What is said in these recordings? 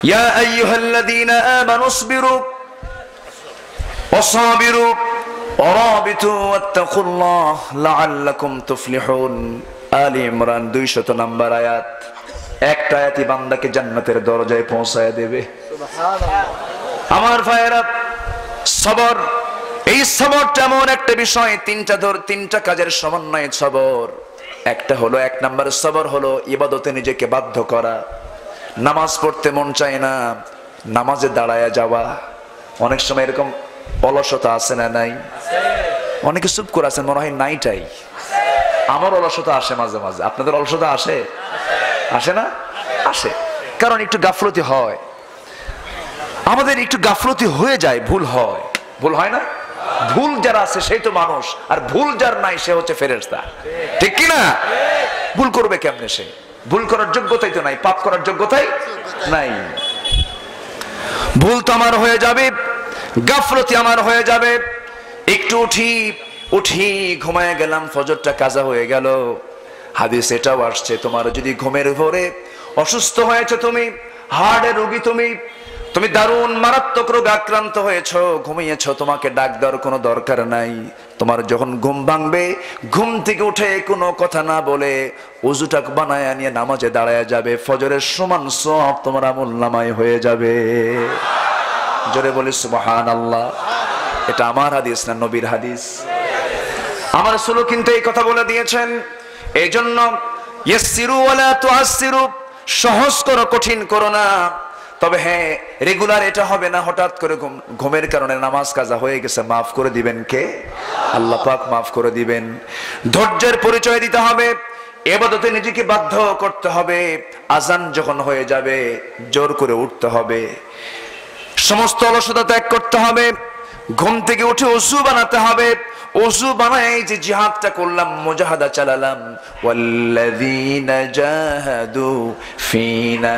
يا أيها الذين آمنوا اصبروا وصابروا ورابطوا واتقوا الله لعلكم تفلحون آل ইমরান 200 নম্বর আয়াত একটা আয়াতই বান্দাকে জান্নাতের দরজায় পৌঁছায় দেবে আমার ভাইয়েরা সবর এই সবরটা এমন একটা বিষয় তিনটা ধর তিনটা কাজের সমন্বয়ে সবর একটা হলো এক নম্বর সবর হলো ইবাদতে নিজেকে বাধ্য করা নামাজ পড়তে মন চায় না, নামাজে দাঁড়ায় যাওয়া। অনেক সময় এরকম অলসতা আছে না নাই? অনেকে চুপ করে আছেন, মনে হয় নাইটাই। আমার অলসতা আসে মাঝে মাঝে। আপনাদের অলসতা আসে? আসে না? আসে। কারণ একটু গাফলতি হয়। আমাদের একটু গাফলতি হয়ে যায়, ভুল হয়। ভুল হয় না? ভুল যারা আছে সেই তো মানুষ, আর ভুল যার নাই সে হচ্ছে ফেরেস্তা ঠিক কি না ভুল করবে কেমনে সে? ভুল করার যোগ্যতাই তো নাই, পাপ করার যোগ্যতাই নাই। ভুল তো আমার হয়ে যাবে, গাফলতি আমার হয়ে যাবে। একটু উঠি উঠি, ঘুমায় গেলাম, ফজরটা কাজা হয়ে গেল। হাদিস এটাও আসছে, তোমার যদি ঘুমের ভরে অসুস্থ হয়েছে তুমি হার্টের রোগী তুমি তুমি দারুণ মারাত্মক রোগ আক্রান্ত হয়েছ, ঘুমিয়েছ, তোমাকে ডাক দেওয়ার কোনো দরকার নাই। তোমার যখন ঘুম ভাঙবে, ঘুম থেকে উঠে কোনো কথা না বলে উজুটাক বানায় নিয়ে নামাজে দাঁড়ায় যাবে। ফজরের সমান সব তোমার আমল নামায় হয়ে যাবে। জোরে বলি সুবহান আল্লাহ এটা আমার হাদিস না নবীর হাদিস। আমার সুলু কিন্তু এই কথা বলে দিয়েছেন। এই জন্য সহজ করো, কঠিন করো না। তবে হ্যাঁ রেগুলার এটা হবে না, হঠাৎ করে ঘুম- ঘুমের কারণে নামাজ কাজা হয়ে গেছে, মাফ করে দিবেন কে? আল্লাহ পাক মাফ করে দিবেন। ধৈর্যের পরিচয় দিতে হবে, এবাদতে নিজেকে বাধ্য করতে হবে আজান যখন হয়ে যাবে, জোর করে উঠতে হবে। সমস্ত অলসতা ত্যাগ করতে হবে, ঘুম থেকে উঠে ওসু বানাতে হবে ওসু বানায় এই যে জিহাদটা করলাম, মুজাহাদা চালালাম। ওয়াল্লাযীনা জাহাদু ফীনা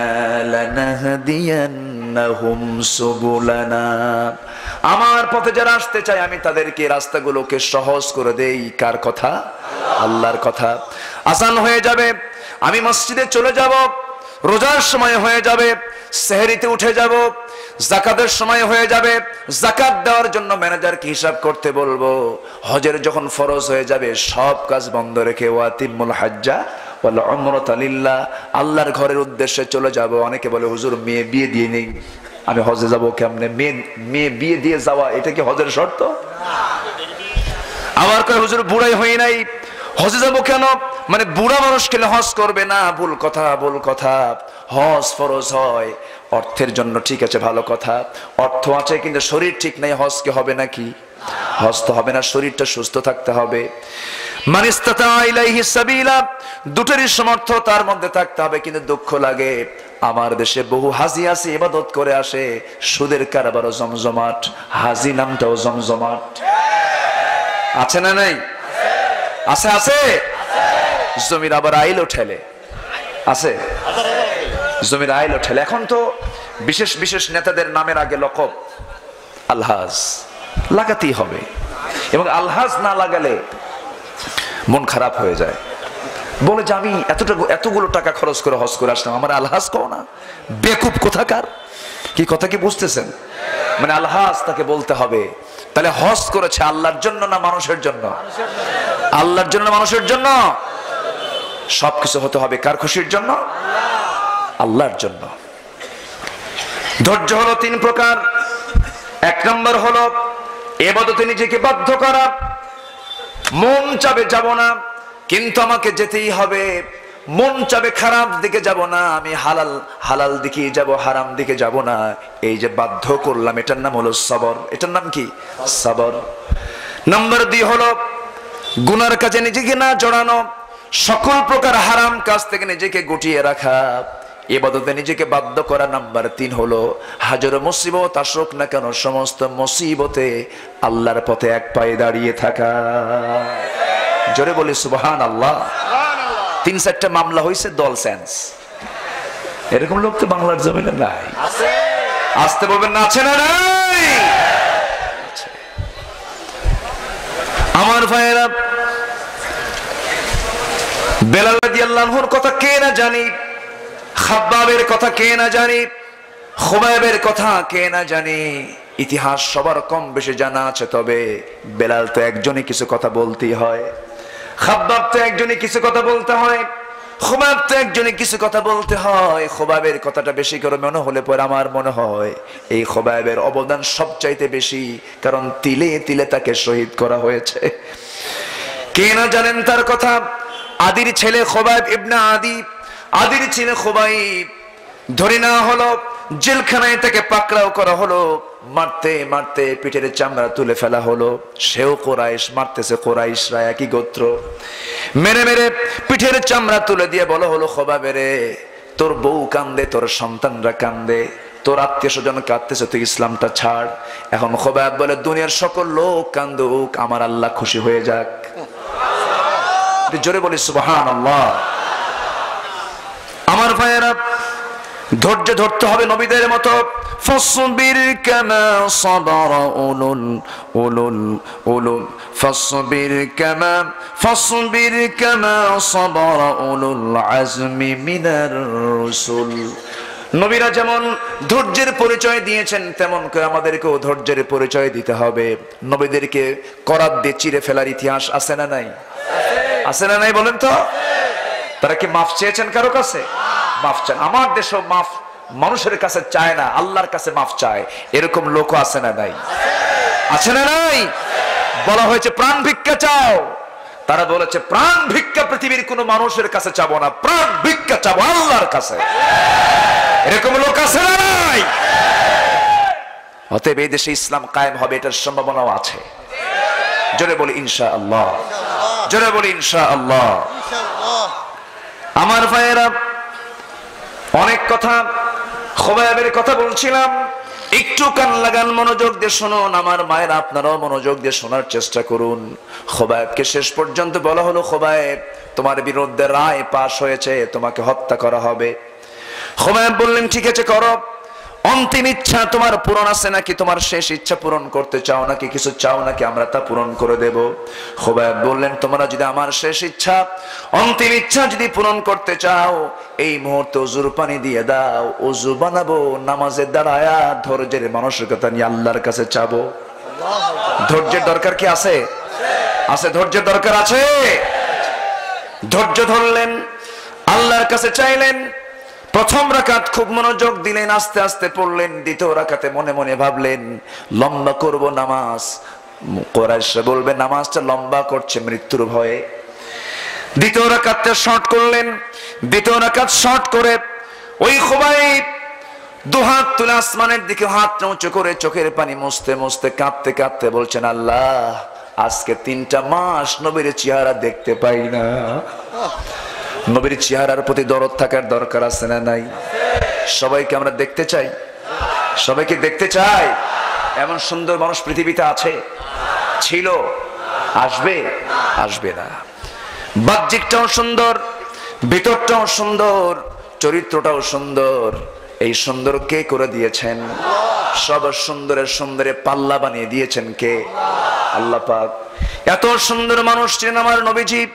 লানাহদিয়ান্নাহুম সুবুলানা। আমার পথে যারা আসতে চায়, আমি তাদেরকে রাস্তাগুলোকে সহজ করে দেই। কার কথা? আল্লাহর কথা। আসান হয়ে যাবে, আমি মসজিদে চলে যাব, রোজার সময় হয়ে যাবে, সেহরিতে উঠে যাব জাকাতের সময় হয়ে যাবে। জাকাত দেওয়ার জন্য ম্যানেজারকে হিসাব করতে বলব, হজের যখন ফরজ হয়ে যাবে, সব কাজ বন্ধ রেখে ওয়াতিমুল হাজ্জা বলে অমরত আলিল্লাহ আল্লাহর ঘরের উদ্দেশ্যে চলে যাব। অনেকে বলে, হুজুর, মেয়ে বিয়ে দিয়ে নেই। আমি হজে যাব কেমনে? মেয়ে মেয়ে বিয়ে দিয়ে যাওয়া, এটা কি হজের শর্ত? আবার কয়, হুজুর, বুড়াই হই নাই। হজে যাব কেন? মানে বুড়া মানুষ খেলে হজ করবে? না, ভুল কথা ভুল কথা। হজ ফরজ হয়। অর্থের জন্য ঠিক আছে, ভালো কথা। অর্থ আছে, কিন্তু শরীর ঠিক নাই হজ কি হবে নাকি? হজ তো হবে না, শরীরটা সুস্থ থাকতে হবে। দুটোরই সমর্থ তার মধ্যে থাকতে হবে, কিন্তু দুঃখ লাগে। আমার দেশে বহু হাজি আছে, ইবাদত করে আসে, সুদের কারবারও জমজমাট, হাজি নামটাও জমজমাট। আছে না নাই? আছে আছে? জমির আবার আইলো ঠেলে। আছে? জমির আইলো ঠেলে এখন তো বিশেষ বিশেষ নেতাদের নামের আগে লকব। আলহাজ। লাগাতেই হবে। এবং আলহাজ না লাগালে মন খারাপ হয়ে যায়। বলে যে আমি এতটা এতগুলো টাকা খরচ করে হজ করে আসলাম। আমার আলহাজ কও না। বেকুব কোথাকার? কি কথা কি বুঝতেছেন? মানে আলহাজ তাকে বলতে হবে। তাহলে হজ করেছে আল্লাহর জন্য না মানুষের জন্য? আল্লাহর জন্য মানুষের জন্য? সবকিছু হতে হবে কার খুশির জন্য? আল্লাহর জন্য। ধৈর্য হলো তিন প্রকার। এক নম্বর হলো এবাদতে নিজেকে বাধ্য করা। মন চাবে যাব না, কিন্তু আমাকে যেতেই হবে। মন চাবে খারাপ দিকে যাব না, আমি হালাল হালাল দিকে যাব, হারাম দিকে যাব না। এই যে বাধ্য করলাম, এটার নাম হলো সবর। এটার নাম কি? সবর। নাম্বার দুই হলো গুনার কাজে নিজেকে না জড়ানো। সকল প্রকার হারাম কাজ থেকে নিজেকে গুটিয়ে রাখা। এবাদতে নিজেকে বাধ্য করা নাম্বার তিন হলো হাজার মুসিবত আসুক না কেন সমস্ত মুসিবতে আল্লাহর পথে এক পায়ে দাঁড়িয়ে থাকা। জোরে বলি সুবহান আল্লাহ তিন চারটা মামলা হয়েছে দল সেন্স এরকম লোক তো বাংলার জমিনে নাই। আসতে বলবেন না আছে না নাই? আমার ভাইয়েরা বেলাল রাদিয়াল্লাহুর কথা কে না জানি খাব্বাবের কথা কে না জানি? খোবাইবের কথা কে না জানে? ইতিহাস সবার কম বেশি জানা আছে, তবে বেলাল তো একজনই কিছু কথা বলতেই হয়। খাব্বাব তো একজনই কিছু কথা বলতে হয়। খোবাব তো একজনই কিছু কথা বলতে হয়। খোবাবের কথাটা বেশি করে মনে হলে পরে আমার মনে হয়, এই খোবাবের অবদান সবচাইতে বেশি, কারণ তিলে তিলে তাকে শহীদ করা হয়েছে। কে না জানেন তার কথা? আদির ছেলে খোবাইব ইবনা আদি আদির ছেলে খোবাইব। ধরে নেওয়া হলো, জেলখানায় তাকে পাকড়াও করা হলো, মারতে মারতে পিঠের চামড়া তুলে ফেলা হলো। সেও কোরাইশ, মারতেছে কোরাইশরা একই গোত্র। মেরে মেরে পিঠের চামড়া তুলে দিয়ে বলো হলো, খোবাবে রে, তোর বউ কান্দে, তোর সন্তানরা কান্দে, তোর আত্মীয় স্বজন কাঁদতেছে, তুই ইসলামটা ছাড়। এখন খোবাব বলে, দুনিয়ার সকল লোক কান্দুক, আমার আল্লাহ খুশি হয়ে যাক। জোরে বলি সুবহান আল্লাহ ভাইয়েরা, ধৈর্য ধরতে হবে নবীদের মতো। ফসবির কামা সাবার উলুল উলুল উলুল। ফসবির কামা ফসবির কামা সাবার উলুল আজমি মিনার রাসূল। নবীরা যেমন ধৈর্যের পরিচয় দিয়েছেন, তেমন করে আমাদেরকেও ধৈর্যের পরিচয় দিতে হবে। নবীদেরকে করাত দিয়ে চিরে ফেলার ইতিহাস আছে না নাই? আছে না নাই বলেন তো? তারা কি মাফ চেয়েছেন কারও কাছে? মাফ চান আমার দেশও মাফ মানুষের কাছে চায় না আল্লাহর কাছে মাফ চায়। এরকম লোক আছে না নাই? আছে না নাই? বলা হয়েছে প্রাণ ভিক্ষা চাও। তারা বলেছে প্রাণ ভিক্ষা পৃথিবীর কোন মানুষের কাছে চাবো না। প্রাণ ভিক্ষা চাবো আল্লাহর কাছে। এরকম লোক আছে না নাই? অতএব এই দেশে ইসলাম কায়েম হবে এটার সম্ভাবনাও আছে। জোরে বলি ইনশা আল্লাহ জোরে বলি ইনশা আল্লাহ আমার ভাইয়েরা অনেক কথা খোবায়াবের কথা বলছিলাম। একটু কান লাগান, মনোযোগ দিয়ে শুনুন। আমার মায়ের, আপনারাও মনোযোগ দিয়ে শোনার চেষ্টা করুন। খোবায়েবকে শেষ পর্যন্ত বলা হলো খোবায়েব তোমার বিরুদ্ধে রায় পাশ হয়েছে, তোমাকে হত্যা করা হবে। খোবায়েব বললেন, ঠিক আছে, করো। অন্তিম ইচ্ছা তোমার পূরণ আছে নাকি? তোমার শেষ ইচ্ছা পূরণ করতে চাও নাকি? কিছু চাও নাকি? আমরা তা পূরণ করে দেব। খোবায় বললেন, তোমরা যদি আমার শেষ ইচ্ছা, অন্তিম ইচ্ছা যদি পূরণ করতে চাও, এই মুহূর্তে অজুর পানি দিয়ে দাও। অজু বানাবো নামাজের দ্বারায়া ধৈর্যের মানসিকতা নিয়ে আল্লাহর কাছে চাবো। ধৈর্যের দরকার কি আছে? আছে, ধৈর্যের দরকার আছে। ধৈর্য ধরলেন, আল্লাহর কাছে চাইলেন প্রথম রাকাত খুব মনোযোগ দিলেন, আস্তে আস্তে পড়লেন, দ্বিতীয় রাকাতে মনে মনে ভাবলেন, লম্বা করব নামাজ। কোরআশে বলবে, নামাজটা লম্বা করছে মৃত্যুর ভয়ে। দ্বিতীয় রাকাতটা শর্ট করলেন, দ্বিতীয় রাকাত শর্ট করে ওই খোবাই দু হাত তুলে আসমানের দিকে হাত উঁচু করে চোখের পানি মুছতে মুছতে কাঁদতে কাঁদতে বলছেন, আল্লাহ, আজকে তিনটা মাস নবীর চেহারা দেখতে পাই না। নবীর চেহারার প্রতি দরদ থাকার দরকার আছে না নাই? সবাইকে আমরা দেখতে চাই। সবাইকে দেখতে চাই। এমন সুন্দর মানুষ পৃথিবীতে আছে? ছিল? আসবে? আসবে না। বাহ্যিকটাও সুন্দর, ভিতরটাও সুন্দর, চরিত্রটাও সুন্দর। এই সুন্দর কে করে দিয়েছেন? সব সুন্দরের সুন্দরে পাল্লা বানিয়ে দিয়েছেন কে? আল্লাহ পাক। এত সুন্দর মানুষ ছিলেন আমার নবীজি।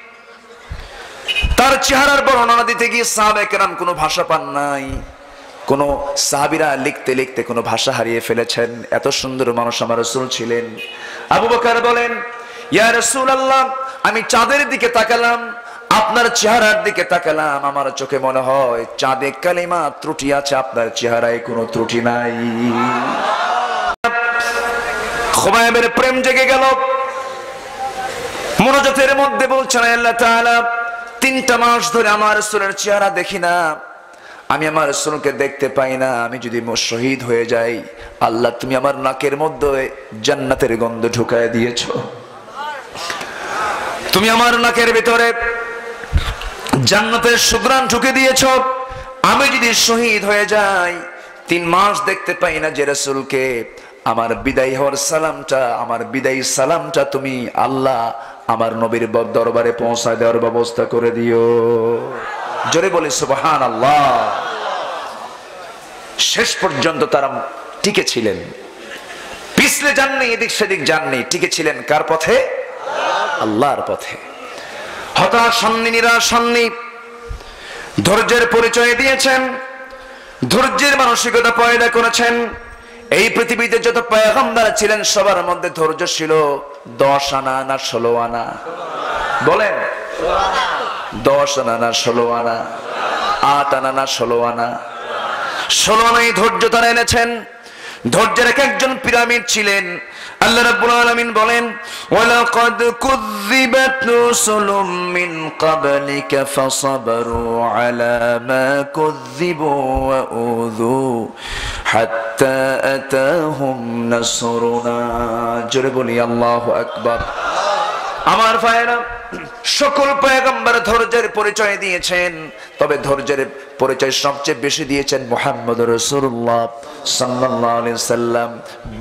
তার চেহারার বর্ণনা দিতে গিয়ে সাহাবে কেরাম কোনো ভাষা পান নাই। কোন সাহাবিরা লিখতে লিখতে কোনো ভাষা হারিয়ে ফেলেছেন। এত সুন্দর মানুষ আমার রসুল ছিলেন। আবু বকার বলেন, ইয়া রসুল আল্লাহ আমি চাঁদের দিকে তাকালাম, আপনার চেহারার দিকে তাকালাম। আমার চোখে মনে হয় চাঁদে কালিমা ত্রুটি আছে, আপনার চেহারায় কোনো ত্রুটি নাই। খোবায়েবের প্রেম জেগে গেল। মনোজতের মধ্যে বলছেন, আল্লাহ তাআলা তিনটা মাস ধরে আমার রসুলের চেহারা দেখি না। আমি আমার রসুলকে দেখতে পাই না। আমি যদি শহীদ হয়ে যাই, আল্লাহ তুমি আমার নাকের মধ্যে জান্নাতের গন্ধ ঢুকায় দিয়েছ। তুমি আমার নাকের ভিতরে জান্নাতের সুগ্রাণ ঢুকে দিয়েছ। আমি যদি শহীদ হয়ে যাই, তিন মাস দেখতে পাই না যে রসুলকে। আমার বিদায় হওয়ার সালামটা, আমার বিদায় সালামটা তুমি আল্লাহ আমার নবীর দরবারে পৌঁছায় দেওয়ার ব্যবস্থা করে দিও। জোরে বলে সুবহান আল্লাহ শেষ পর্যন্ত তারা টিকে ছিলেন পিছলে যাননি, এদিক সেদিক যাননি টিকে ছিলেন কার পথে? আল্লাহর পথে। হতাশ হননি, নিরাশ হননি। ধৈর্যের পরিচয় দিয়েছেন, ধৈর্যের মানসিকতা পয়দা করেছেন। এই পৃথিবীতে যত পয়গম্বর ছিলেন, সবার মধ্যে ধৈর্য ছিল দশ আনা না ষোলো আনা? বলেন। দশ আনা না ষোলো আনা? আট আনা না ষোলো আনা? ষোলো আনাই ধৈর্য তারা এনেছেন। ধৈর্যের এক একজন পিরামিড ছিলেন। আল্লাহ রাব্বুল আলামিন বলেন, ওয়ালাকাদ কুযযিবাত রুসুলুম মিন ক্বাবলিকা ফাসাবারু আলা মা কুযযিবু ওয়া উযু। আতাহুম নাসরুনা। জোরে বলি, আল্লাহু আকবার। আমার ভাইয়েরা, সকল পয়গম্বর ধৈর্যের পরিচয় দিয়েছেন, তবে ধৈর্যের পরিচয় সবচেয়ে বেশি দিয়েছেন মোহাম্মদ রসুল্লাহ আলাইহি সাল্লাম।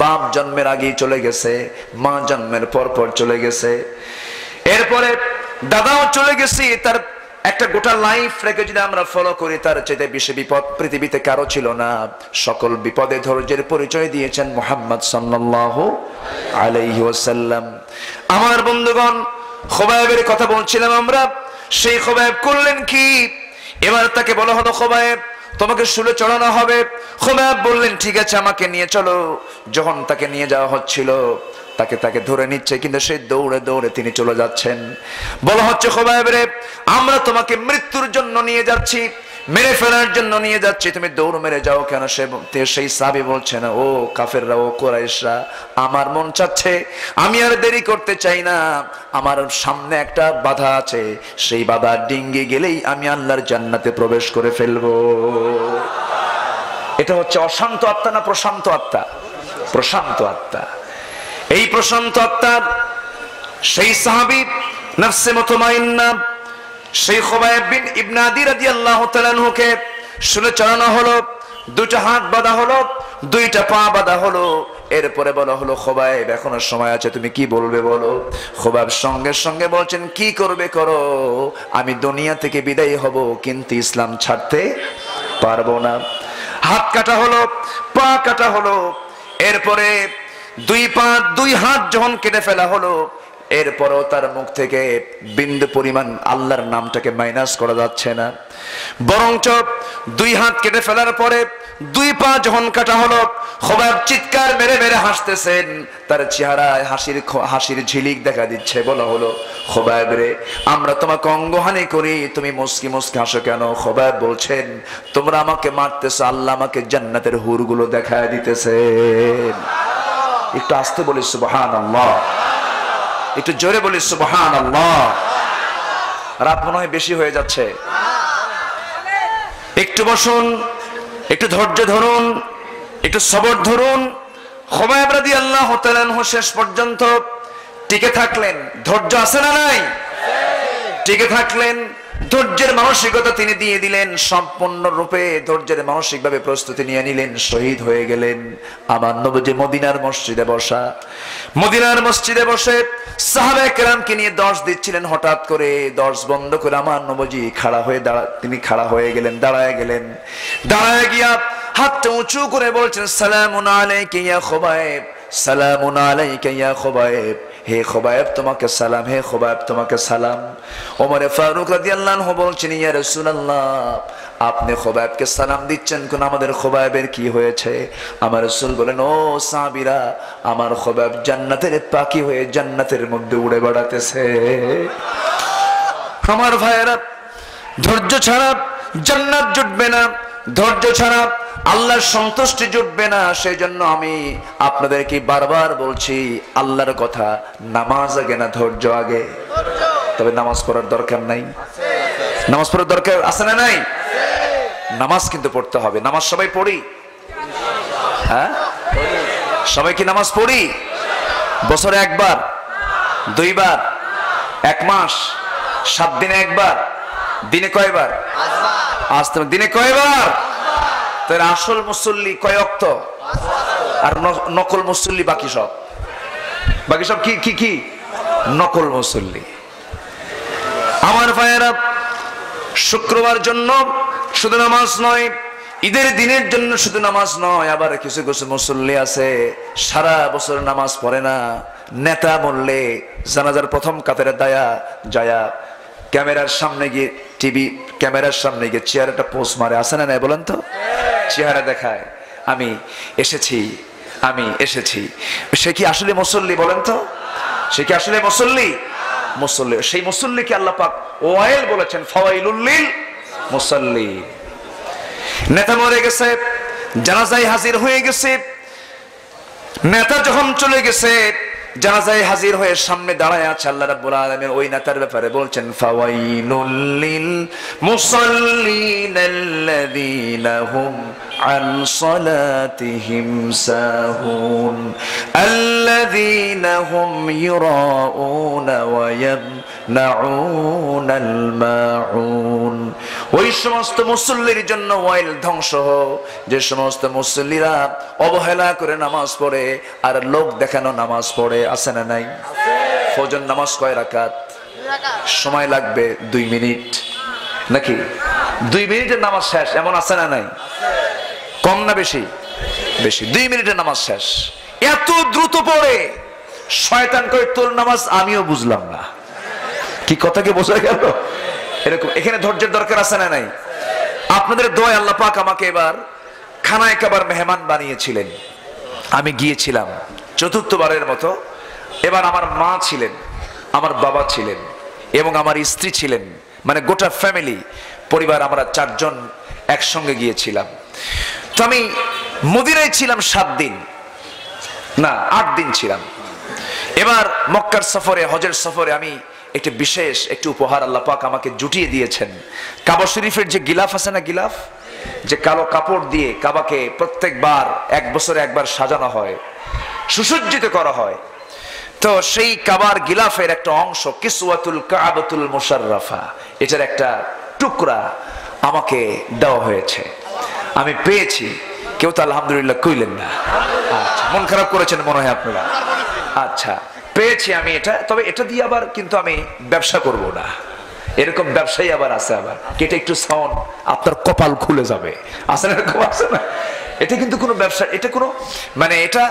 বাপ জন্মের আগেই চলে গেছে, মা জন্মের পর পর চলে গেছে। এরপরে দাদাও চলে গেছি, তার একটা গোটা লাইফ রেখে যদি আমরা ফলো করি, তার চাইতে বেশি বিপদ পৃথিবীতে কারও ছিল না। সকল বিপদে ধৈর্যের পরিচয় দিয়েছেন মোহাম্মদ সাল্লাল্লাহু আলাইহি ওয়াসাল্লাম। আমার বন্ধুগণ, খোবায়েবের কথা বলছিলাম আমরা। সেই খোবায়েব করলেন কি? এবার তাকে বলা হলো, খোবায়েব, তোমাকে শুলে চড়ানো হবে। খোবায়েব বললেন, ঠিক আছে, আমাকে নিয়ে চলো। যখন তাকে নিয়ে যাওয়া হচ্ছিল তাকে তাকে ধরে নিচ্ছে, কিন্তু সেই দৌড়ে দৌড়ে তিনি চলে যাচ্ছেন। বলা হচ্ছে খোবায়েব রে আমরা তোমাকে মৃত্যুর জন্য নিয়ে যাচ্ছি, মেরে ফেলার জন্য নিয়ে যাচ্ছি, তুমি দৌড় মেরে যাও কেন? সে সেই সাবি বলছে না, ও কাফেররা, ও কোরাইশরা, আমার মন চাচ্ছে, আমি আর দেরি করতে চাই না, আমার সামনে একটা বাধা আছে, সেই বাধা ডিঙ্গি গেলেই আমি আল্লাহর জান্নাতে প্রবেশ করে ফেলব। এটা হচ্ছে অশান্ত আত্মা না প্রশান্ত আত্মা? প্রশান্ত আত্মা। এই প্রশান্ত আত্মার সেই সাহাবি নফসে মতমাইন্না, সেই খোবায়েব বিন ইবনাদি রাদিয়াল্লাহু তাআলাকে শুনে চড়ানো হলো দুটো হাত বাঁধা হলো, দুইটা পা বাঁধা হলো। এরপরে বলা হলো খোবায়েব এখনও সময় আছে, তুমি কি বলবে বলো? খোবাব সঙ্গে সঙ্গে বলছেন, কি করবে করো? আমি দুনিয়া থেকে বিদায় হব, কিন্তু ইসলাম ছাড়তে পারব না। হাত কাটা হলো, পা কাটা হলো। এরপরে দুই পা, দুই হাত যখন কেটে ফেলা হলো, এরপরও তার মুখ থেকে বিন্দু পরিমাণ আল্লাহর নামটাকে মাইনাস করা যাচ্ছে না। বরঞ্চ দুই হাত কেটে ফেলার পরে দুই পা যখন কাটা হলো, খোবাব চিৎকার মেরে মেরে হাসতেছেন। তার চেহারায় হাসির হাসির ঝিলিক দেখা দিচ্ছে, বলা হলো, খোবাব রে, আমরা তোমাকে অঙ্গহানি করি, তুমি মুসকি মুসকি হাসো কেন? খোবাব বলছেন, তোমরা আমাকে মারতেছো, আল্লাহ আমাকে জান্নাতের হুরগুলো দেখায় দিতেছেন। একটু আসতে বলি সুবহান আল্লাহ একটু জোরে বলি সুবহান আল্লাহ রাত মনে হয় বেশি হয়ে যাচ্ছে। একটু বসুন, একটু ধৈর্য ধরুন, একটু সবর ধরুন। খোবাইব রাদি আল্লাহ শেষ পর্যন্ত টিকে থাকলেন। ধৈর্য আছে না নাই? টিকে থাকলেন। ধৈর্যের মানসিকতা তিনি দিয়ে দিলেন সম্পূর্ণ রূপে ধৈর্যের মানসিকভাবে প্রস্তুতি নিয়ে নিলেন, শহীদ হয়ে গেলেন আমার নবজি মদিনার মসজিদে বসা। মদিনার মসজিদে বসে সাহাবে কেরামকে নিয়ে দশ দিচ্ছিলেন, হঠাৎ করে দশ বন্ধ করে আমার নবজি খাড়া হয়ে দাঁড়া, তিনি খাড়া হয়ে গেলেন, দাঁড়ায় গেলেন। দাঁড়ায় গিয়া হাতটা উঁচু করে বলছেন, সালামুন আলাইকা ইয়া খুবাইব, সালামুন আলাইকা ইয়া খুবাইব। হে খোবায়েব, তোমাকে সালাম। হে খোবায়েব, তোমাকে সালাম। ওমরে ফারুক রাদিয়াল্লাহু বলছেন, ইয়া রাসূলুল্লাহ, আপনি খোবায়েবকে সালাম দিচ্ছেন কোন? আমাদের খোবায়েবের কি হয়েছে? আমার রাসূল বলেন, ও সাহাবীরা, আমার খোবায়েব জান্নাতের পাখি হয়ে জান্নাতের মধ্যে উড়ে বেড়াতেছে। আমার ভাইয়েরা, ধৈর্য ছাড়া জান্নাত জুটবে না। ধৈর্য ছাড়া আল্লাহর সন্তুষ্টি জুটবে না সেই জন্য আমি আপনাদেরকে বারবার বলছি, আল্লাহর কথা নামাজ আগে না ধৈর্য আগে। তবে নামাজ পড়ার দরকার নাই। নামাজ পড়ার দরকার আছে না নাই? নামাজ কিন্তু পড়তে হবে। নামাজ সবাই পড়ি? হ্যাঁ? সবাই কি নামাজ পড়ি? বছরে একবার? দুইবার? এক মাস? সাত দিনে একবার? দিনে কয়বার? আজ তো দিনে কয়বার? তোর আসল মুসল্লি কয় অক্ত? আর নকল মুসল্লি বাকি সব? বাকি সব কি কি কি? নকল মুসল্লি। আমার ভাইয়েরা, শুক্রবার জন্য শুধু নামাজ নয়, ঈদের দিনের জন্য শুধু নামাজ নয়, আবার কিছু কিছু মুসল্লি আছে, সারা বছর নামাজ পড়ে না, নেতা বললে জানাজার প্রথম কাতারে দায়া, যায়া ক্যামেরার সামনে গিয়ে টিভি ক্যামেরার সামনে গিয়ে চেয়ার একটা পোস্ট মারে আসে না নাই বলেন তো? চেহারা দেখায়, আমি এসেছি আমি এসেছি। সে কি আসলে মুসল্লি বলেন তো? সে কি আসলে মুসল্লি? মুসল্লি। সেই মুসল্লিকে আল্লাহ পাক ওয়াইল বলেছেন ফাওয়াইলুল্লিল মুসল্লি। নেতা মরে গেছে, জানাজায় হাজির হয়ে গেছে, নেতা যখন চলে গেছে জানাজায় হাজির হয়ে সামনে দাঁড়ায় আছে আল্লাহ রাব্বুল আলামিন। ওই নেতার ব্যাপারে বলছেন, ফাওয়াইলুল লিল মুসাল্লিন আল্লাযীনা হুম আন সালাতিহিম সাহুন। আল্লাযীনা হুম ইউরাউনা ওয়া ইয়ামনাউনাল মাউন। ওই সমস্ত মুসল্লির জন্য ওয়াইল ধ্বংস যে সমস্ত মুসল্লিরা অবহেলা করে নামাজ পড়ে, আর লোক দেখানো নামাজ পড়ে, আছে না নাই? ফজর নামাজ কয় রাকাত? সময় লাগবে দুই মিনিট। নাকি? দুই মিনিটের নামাজ শেষ, এমন আছে না নাই? কম না বেশি? বেশি। দুই মিনিটের নামাজ শেষ। এত দ্রুত পড়ে, শয়তান কয়, তোর নামাজ আমিও বুঝলাম না। কি কথা কি বোঝা গেল? এরকম, এখানে ধৈর্যের দরকার আছে না নাই? আপনাদের দোয়া আল্লাহ পাক আমাকে এবার খানায় কাবার মেহমান বানিয়েছিলেন। আমি গিয়েছিলাম চতুর্থবারের মতো। এবার আমার মা ছিলেন, আমার বাবা ছিলেন এবং আমার স্ত্রী ছিলেন। মানে গোটা ফ্যামিলি পরিবার, আমরা চারজন একসঙ্গে গিয়েছিলাম। তো আমি মদিনায় ছিলাম সাত দিন। না, আট দিন ছিলাম। এবার মক্কার সফরে, হজের সফরে আমি একটি বিশেষ, একটি উপহার আল্লাহ পাক আমাকে জুটিয়ে দিয়েছেন। কাবা শরীফের যে গিলাফ আছে না গিলাফ? যে কালো কাপড় দিয়ে কাবাকে প্রত্যেকবার, এক বছরে একবার সাজানো হয়, সুসজ্জিত করা হয়। তো সেই কাবার গিলাফের একটা অংশ, কিসওয়াতুল কাবাতুল মুশাররাফা, এটার একটা টুকরা আমাকে দেওয়া হয়েছে। আমি পেয়েছি। কেউ তো আলহামদুলিল্লাহ কইলেন না। আচ্ছা মন খারাপ করেছেন মনে হয় আপনারা। আচ্ছা। পেয়েছি আমি এটা, তবে এটা দিয়ে আবার কিন্তু আমি ব্যবসা করব না। এরকম ব্যবসায়ী আবার আছে আবার এটা একটু সাউন্ড আপনার কপাল খুলে যাবে। না এরকম আছে না? এটা কিন্তু কোনো ব্যবসা, এটা কোনো মানে এটা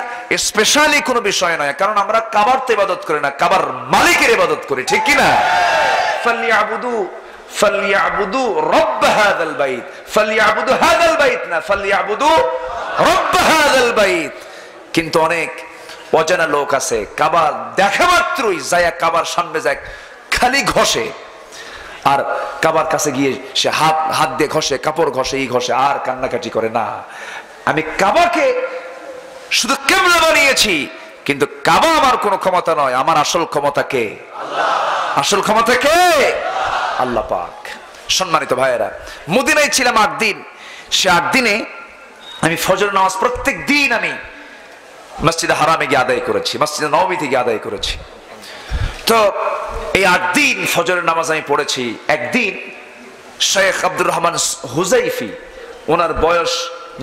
স্পেশালি কোনো বিষয় নয়, কারণ আমরা কাবার তো ইবাদত করি না, কাবার মালিকের ইবাদত করি, ঠিক কি না ফালিয়াবুদু ফালিয়াবুদু রব্ব হাযাল বাইত, ফালিয়াবুদু হাযাল বাইত না, ফালিয়াবুদু রব্ব হাযাল বাইত। কিন্তু অনেক অজানা লোক আছে কাবার দেখা মাত্রই যায় কাবার সামনে যায় খালি ঘষে। আর কাবার কাছে গিয়ে সে হাত হাত দিয়ে ঘষে কাপড় ঘষে এই ঘষে আর কান্নাকাটি করে না। আমি কাবাকে শুধু কেমনে বানিয়েছি কিন্তু কাবা আমার কোনো ক্ষমতা নয় আমার আসল ক্ষমতা কে? আসল ক্ষমতা কে? আল্লাহ পাক। সম্মানিত ভাইয়েরা মদিনায় ছিলাম আট দিন সে আট দিনে আমি ফজর নামাজ প্রত্যেক দিন আমি মসজিদে হারামে গিয়ে আদায় করেছি, মসজিদে নবমীতে গিয়ে আদায় করেছি। তো এই আট দিন ফজরের নামাজ আমি পড়েছি। একদিন শেখ আব্দুর রহমান হুজাইফি ওনার বয়স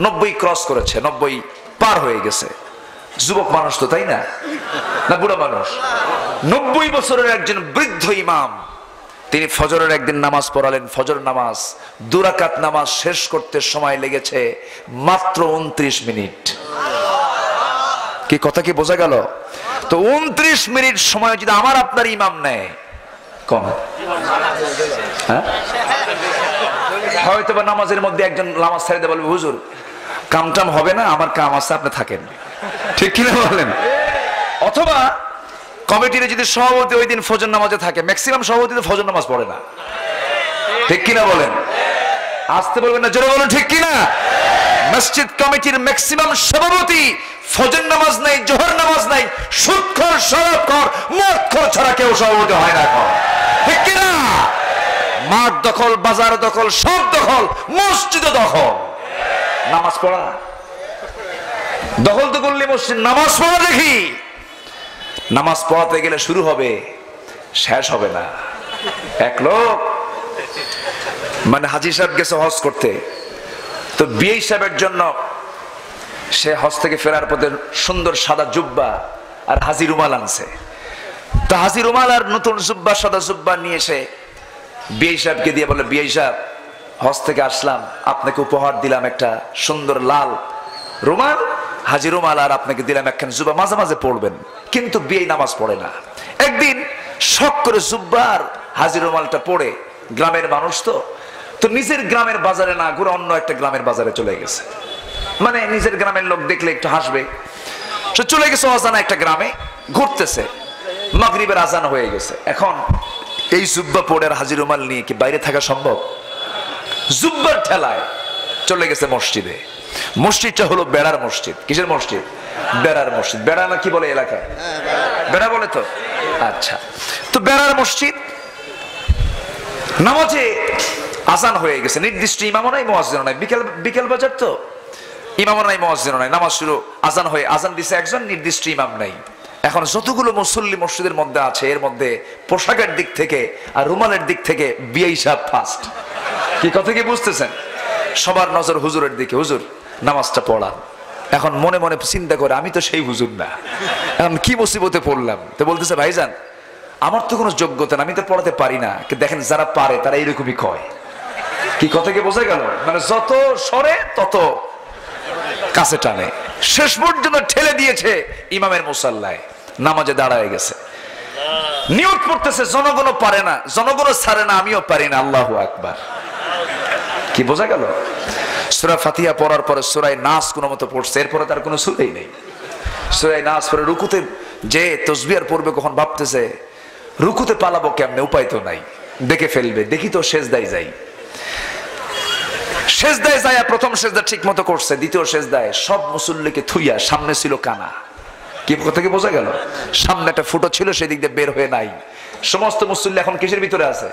নব্বই ক্রস করেছে, নব্বই পার হয়ে গেছে। যুবক মানুষ তো, তাই না? না বুড়ো মানুষ? নব্বই বছরের একজন বৃদ্ধ ইমাম, তিনি ফজরের একদিন নামাজ পড়ালেন। ফজর নামাজ, দুরাকাত নামাজ শেষ করতে সময় লেগেছে মাত্র উনত্রিশ মিনিট। কি কথা কি বোঝা গেল? তো উনত্রিশ মিনিট সময় যদি আমার আপনার ইমাম নেয়, কম। হ্যাঁ? হয়তো বা নামাজের মধ্যে একজন নামাজ ছেড়ে দিয়ে বলবে, হুজুর কাম টাম হবে না, আমার কাম আছে, আপনি থাকেন। ঠিক কিনা বলেন? অথবা কমিটির যদি সভাপতি ওই দিন ফজর নামাজে থাকে, ম্যাক্সিমাম সভাপতি তো ফজর নামাজ পড়ে না। ঠিক কিনা বলেন? আসতে বলবেন না, জোরে বলুন, ঠিক কিনা? মসজিদ কমিটির ম্যাক্সিমাম সভাপতি ফজর নামাজ নাই, জোহর নামাজ নাই সুৎখর সরবখর মদখর ছাড়া কেউ সভাপতি হয় না এখন। ঠিক কিনা? মাঠ দখল, বাজার দখল, সব দখল, মসজিদ দখল। নামাজ পড়া। দখল তো করলে মসজিদ, নামাজ পড়া দেখি। নামাজ পড়াতে গেলে শুরু হবে, শেষ হবে না। এক লোক মানে হাজি সাহেব গেছে হজ করতে। তো বিয়ে সাহেবের জন্য সে হজ থেকে ফেরার পথে সুন্দর সাদা জুব্বা আর হাজি রুমাল আনছে। তো হাজি রুমাল আর নতুন জুব্বা, সাদা জুব্বা নিয়ে এসে বিয়ে সাহেবকে দিয়ে বলে বিয়ে সাহেব, হজ থেকে আসলাম, আপনাকে উপহার দিলাম একটা সুন্দর লাল রুমাল, হাজি রুমাল আর আপনাকে দিলাম একখান জুব্বা। মাঝে মাঝে পড়বেন, কিন্তু বিয়ে নামাজ পড়ে না। একদিন শখ করে জুব্বা আর হাজি রুমালটা পড়ে, গ্রামের মানুষ তো তো নিজের গ্রামের বাজারে না ঘুরে অন্য একটা গ্রামের বাজারে চলে গেছে। মানে নিজের গ্রামের লোক দেখলে একটু হাসবে। সে চলে গেছে অজানা একটা গ্রামে, ঘুরতেছে। মাগরিবের আজান হয়ে গেছে। এখন এই জুব্বা পোড়ের হাজির রুমাল নিয়ে কি বাইরে থাকা সম্ভব? জুব্বার ঠেলায় চলে গেছে মসজিদে। মসজিদটা হলো বেড়ার মসজিদ। কিসের মসজিদ? বেড়ার মসজিদ। বেড়া না কি বলে এলাকায়? বেড়া বলে তো? আচ্ছা। তো বেড়ার মসজিদ, নামাজে আজান হয়ে গেছে। নির্দিষ্ট ইমামও নাই, মোয়াজ্জিনও নাই। বিকেল বিকেল বাজার তো? ইমামও নাই, মোয়াজ্জিনও নাই, নামাজ শুরু, আজান হয়ে আজান দিছে, একজন নির্দিষ্ট ইমাম নাই। এখন যতগুলো মুসল্লি মসজিদের মধ্যে আছে, এর মধ্যে পোশাকের দিক থেকে আর রুমালের দিক থেকে বিয়ে হিসাব ফার্স্ট কি কথা কি বুঝতেছেন? সবার নজর হুজুরের দিকে, হুজুর, নামাজটা পড়া এখন মনে মনে চিন্তা করে, আমি তো সেই হুজুর না। এখন কি মুসিবতে পড়লাম? তো বলতেছে, ভাইজান, আমার তো কোনো যোগ্যতা না, আমি তো পড়াতে পারি না। দেখেন, যারা পারে, তারা এইরকমই কয়। কি কথা কি বোঝা গেল? মানে যত সরে, তত কাছে টানে। শেষ পর্যন্ত ঠেলে দিয়েছে ইমামের মুসাল্লায়। নামাজে দাঁড়ায় গেছে। নিয়োগ করতেছে, জনগণও পারে না, জনগণও ছাড়ে না, আমিও পারি না, আল্লাহ আকবার। কি বোঝা গেল? সুরা ফাতিয়া পড়ার পরে সুরাই নাচ কোনো মতো পড়ছে, এরপরে তার কোনো সুরাই নেই। সুরাই নাচ পরে রুকুতে যে তসবিয়ার পড়বে কখন ভাবতেছে, রুকুতে পালাবো কেমনে, উপায় তো নাই। দেখে ফেলবে, দেখি তো শেষ দায় যাই। শেষ দায় যায় প্রথম শেষদা ঠিক মতো করছে, দ্বিতীয় শেষ দায় সব মুসল্লিকে থুইয়া সামনে ছিল কানা। কি কথা কি বোঝা গেল? সামনে একটা ফুটো ছিল, সেদিক দিয়ে বের হয়ে নাই। সমস্ত মুসল্লি এখন কিসের ভিতরে আছে?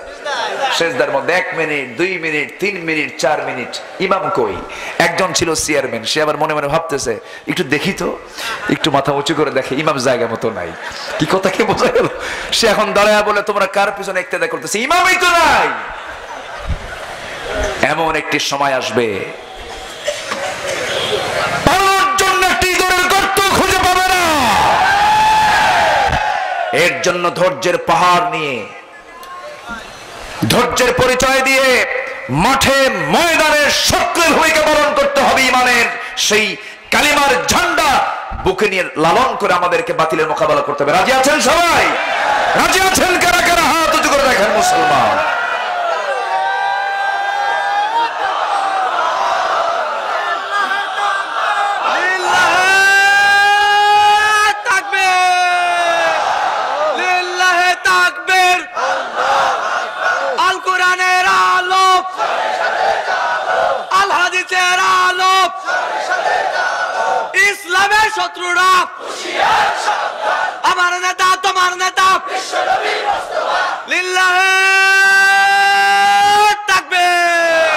শেষদার মধ্যে এক মিনিট, দুই মিনিট, তিন মিনিট, চার মিনিট। ইমাম কই? একজন ছিল চেয়ারম্যান, সে আবার মনে মনে ভাবতেছে, একটু দেখি তো, একটু মাথা উঁচু করে দেখে, ইমাম জায়গা মতো নাই। কি কথা কি বোঝা গেল? সে এখন দাঁড়ায় বলে, তোমরা কার পিছনে একতেদা করতেছে? ইমামই তো নাই! এমন একটি সময় আসবে। এর জন্য ধৈর্যের পাহাড় নিয়ে, ধৈর্যের পরিচয় দিয়ে মাঠে ময়দানে সক্রিয় ভূমিকা পালন করতে হবে ইমানের। সেই কালিমার ঝান্ডা বুকে নিয়ে লালন করে আমাদেরকে বাতিলের মোকাবেলা করতে হবে। রাজি আছেন সবাই? রাজি আছেন কারা কারা? হাত করে দেখেন মুসলমান লিল্লাহে তাকবীর লিল্লাহে তাকবীর আল কোরআনের আলো আল হাদিসের আলো ইসলামের শত্রুরা। আমার নেতা, তোমার নেতা। লিল্লাহে তাকবীর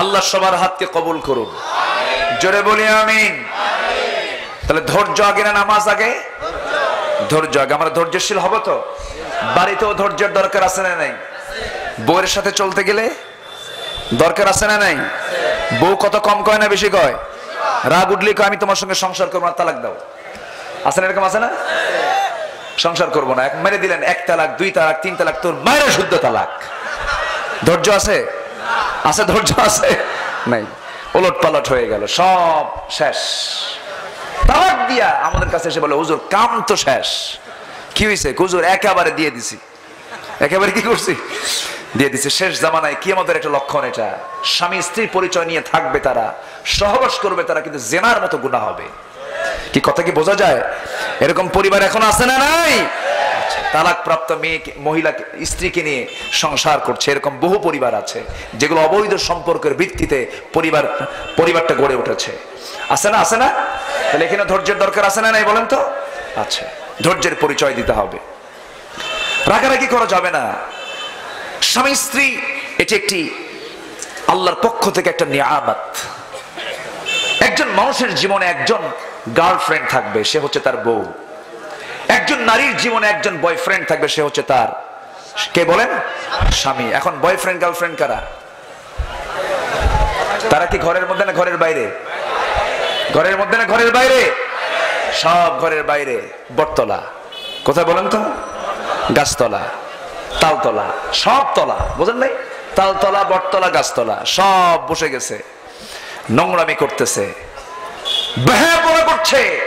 আল্লাহ সবার হাতকে কবুল করুন। জোরে বলি আমিন। তাহলে ধৈর্য আগে না নামাজ আগে? ধৈর্য আগে। আমরা ধৈর্যশীল হব তো? বাড়িতেও ধৈর্যের দরকার আছে না নাই? বউয়ের সাথে চলতে গেলে দরকার আছে না নাই? বউ কত কম কয় না বেশি কয়? রাগ উঠলে আমি তোমার সঙ্গে সংসার করব না তালাক দাও। আছে না এরকম আছে না? সংসার করব না। এক মেরে দিলেন, এক তালাক, দুই তালাক, তিন তালাক, তোর মায়ের শুদ্ধ তালাক। ধৈর্য আছে? আছে, ধৈর্য আছে? নাই। ওলট পালট হয়ে গেল, সব শেষ। তালাক দিয়া আমাদের কাছে এসে বলে, হুজুর, কাম তো শেষ। কি হয়েছে হুজুর, একেবারে দিয়ে দিছি। একেবারে কি করছি? দিয়ে দিছে, শেষ জামানায় কি আমাদের একটা লক্ষণ এটা। স্বামী, স্ত্রী পরিচয় নিয়ে থাকবে তারা, সহবাস করবে তারা, কিন্তু জেনার মতো গুণা হবে। কি কথা কি বোঝা যায়? এরকম পরিবার এখন আছে না নাই? তালাক প্রাপ্ত মেয়ে, মহিলা, স্ত্রীকে নিয়ে সংসার করছে। এরকম বহু পরিবার আছে, যেগুলো অবৈধ সম্পর্কের ভিত্তিতে পরিবার, পরিবারটা গড়ে উঠেছে। আছে না আছে না? তাহলে এখানে ধৈর্যের দরকার আছে না নাই বলেন তো? আচ্ছা ধৈর্যের পরিচয় দিতে হবে। রাগারাগি করা যাবে না। স্বামী স্ত্রী, এটি একটি আল্লাহর পক্ষ থেকে একটা নিয়ামত। একজন মানুষের জীবনে একজন গার্লফ্রেন্ড থাকবে, সে হচ্ছে তার বউ। একজন নারীর জীবনে একজন বয়ফ্রেন্ড থাকবে, সে হচ্ছে তার। কে বলেন? স্বামী। এখন বয়ফ্রেন্ড, গার্লফ্রেন্ড কারা? তারা কি ঘরের মধ্যে না ঘরের বাইরে? ঘরের মধ্যে না ঘরের বাইরে? সব ঘরের বাইরে। বটতলা। কোথায় বলেন তো? গাছতলা। তালতলা, সব তলা বুঝলেন নাই? তালতলা, বটতলা, গাছতলা, সব বসে গেছে। নোংরামি করতেছে। বেহাপনা করছে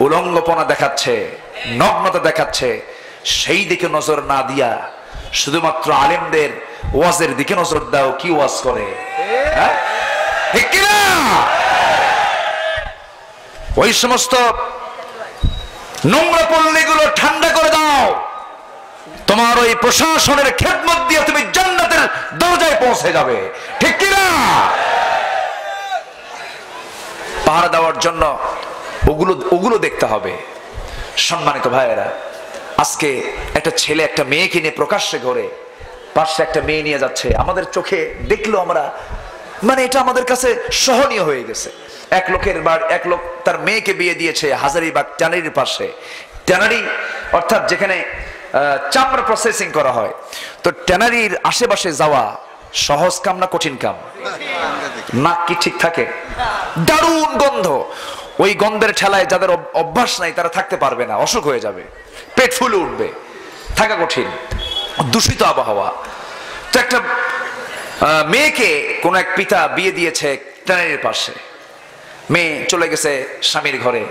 উলঙ্গপনা দেখাচ্ছে, নগ্নতা দেখাচ্ছে। সেই দিকে নজর না দিয়া শুধুমাত্র আলেমদের ওয়াজের দিকে নজর দাও, কি ওয়াজ করে? হ্যাঁ? ওই সমস্ত নোংরা পল্লীগুলো ঠান্ডা করে দাও। তোমার ওই প্রশাসনের খেদমত দিয়ে তুমি জান্নাতের দরজায় পৌঁছে যাবে। ঠিক কি না পাহাড় দেওয়ার জন্য ওগুলো ওগুলো দেখতে হবে। সম্মানিত ভাইয়েরা, আজকে একটা ছেলে একটা মেয়েকে নিয়ে প্রকাশ্যে ঘরে, পাশে একটা মেয়ে নিয়ে যাচ্ছে। আমাদের চোখে দেখল আমরা মানে এটা আমাদের কাছে সহনীয় হয়ে গেছে। এক লোকের বার এক লোক তার মেয়েকে বিয়ে দিয়েছে হাজারিবাগ ট্যানারির পাশে। ট্যানারি অর্থাৎ যেখানে চামড়া প্রসেসিং করা হয়। তো ট্যানারির আশেপাশে যাওয়া সহজ কাম না কঠিন কাম? নাক কি ঠিক থাকে? দারুণ গন্ধ। ওই গন্ধের ঠেলায় যাদের অভ্যাস নাই, তারা থাকতে পারবে না, অসুখ হয়ে যাবে। পেট ফুলে উঠবে। থাকা কঠিন। দূষিত আবহাওয়া। তো একটা মেয়েকে কোন এক পিতা বিয়ে দিয়েছে ট্যানারির পাশে। মেয়ে চলে গেছে স্বামীর ঘরে।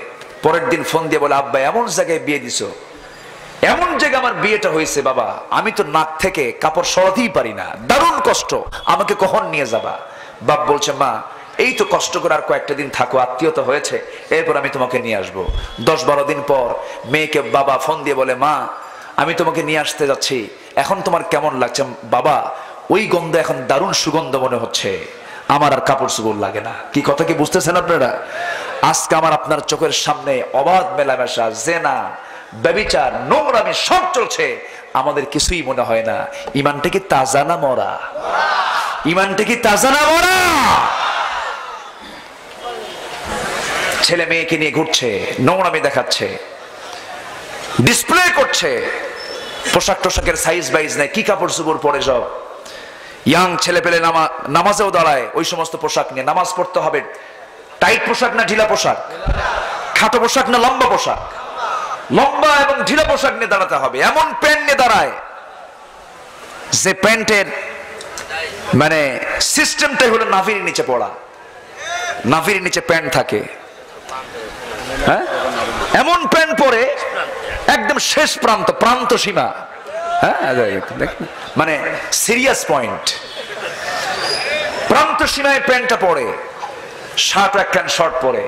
পরের দিন ফোন দিয়ে বলে, আব্বা, এমন জায়গায় বিয়ে দিছো? এমন জায়গায় আমার বিয়েটা হয়েছে, বাবা। আমি তো নাক থেকে কাপড় সরাতেই পারি না। দারুণ কষ্ট। আমাকে কখন নিয়ে যাবা? বাপ বলছে, মা, এই তো কষ্ট করে আর কয়েকটা দিন থাকো, আত্মীয়তা হয়েছে। এরপর আমি তোমাকে নিয়ে আসব। দশ বারো দিন পর মেয়েকে বাবা ফোন দিয়ে বলে, মা, আমি তোমাকে নিয়ে আসতে যাচ্ছি। এখন তোমার কেমন লাগছে? বাবা, ওই গন্ধ এখন দারুণ সুগন্ধ মনে হচ্ছে। আমার আর কাপড় চোপড় লাগে না। কি কথা কি বুঝতেছেন আপনারা? আজকে আমার আপনার চোখের সামনে অবাধ মেলামেশা, জেনা ব্যবিচার, নোংরামি সব চলছে। আমাদের কিছুই মনে হয় না। ইমানটা কি তাজা না মরা? ইমানটা কি তাজা না মরা? ছেলে মেয়েকে নিয়ে ঘুরছে, নোংরামি দেখাচ্ছে ডিসপ্লে করছে। পোশাক টোশাকের সাইজ বাইজ নেই, কি কাপড় চোপড় পরে সব ইয়াং ছেলে পেলে নামা, নামাজেও দাঁড়ায়, ওই সমস্ত পোশাক নিয়ে। নামাজ পড়তে হবে। টাইট পোশাক না ঢিলা পোশাক? খাটো পোশাক না লম্বা পোশাক? লম্বা এবং ঢিলা পোশাক নিয়ে দাঁড়াতে হবে। এমন প্যান্ট নিয়ে দাঁড়ায় যে প্যান্টের মানে সিস্টেমটাই হলো নাভির নিচে পড়া। নাভির নিচে প্যান্ট থাকে। হ্যাঁ? এমন প্যান্ট পরে একদম শেষ প্রান্ত প্রান্ত সীমা। হ্যাঁ? মানে সিরিয়াস পয়েন্ট প্রান্ত সীমায় প্যান্টটা পরে, শার্ট একখান শর্ট পরে।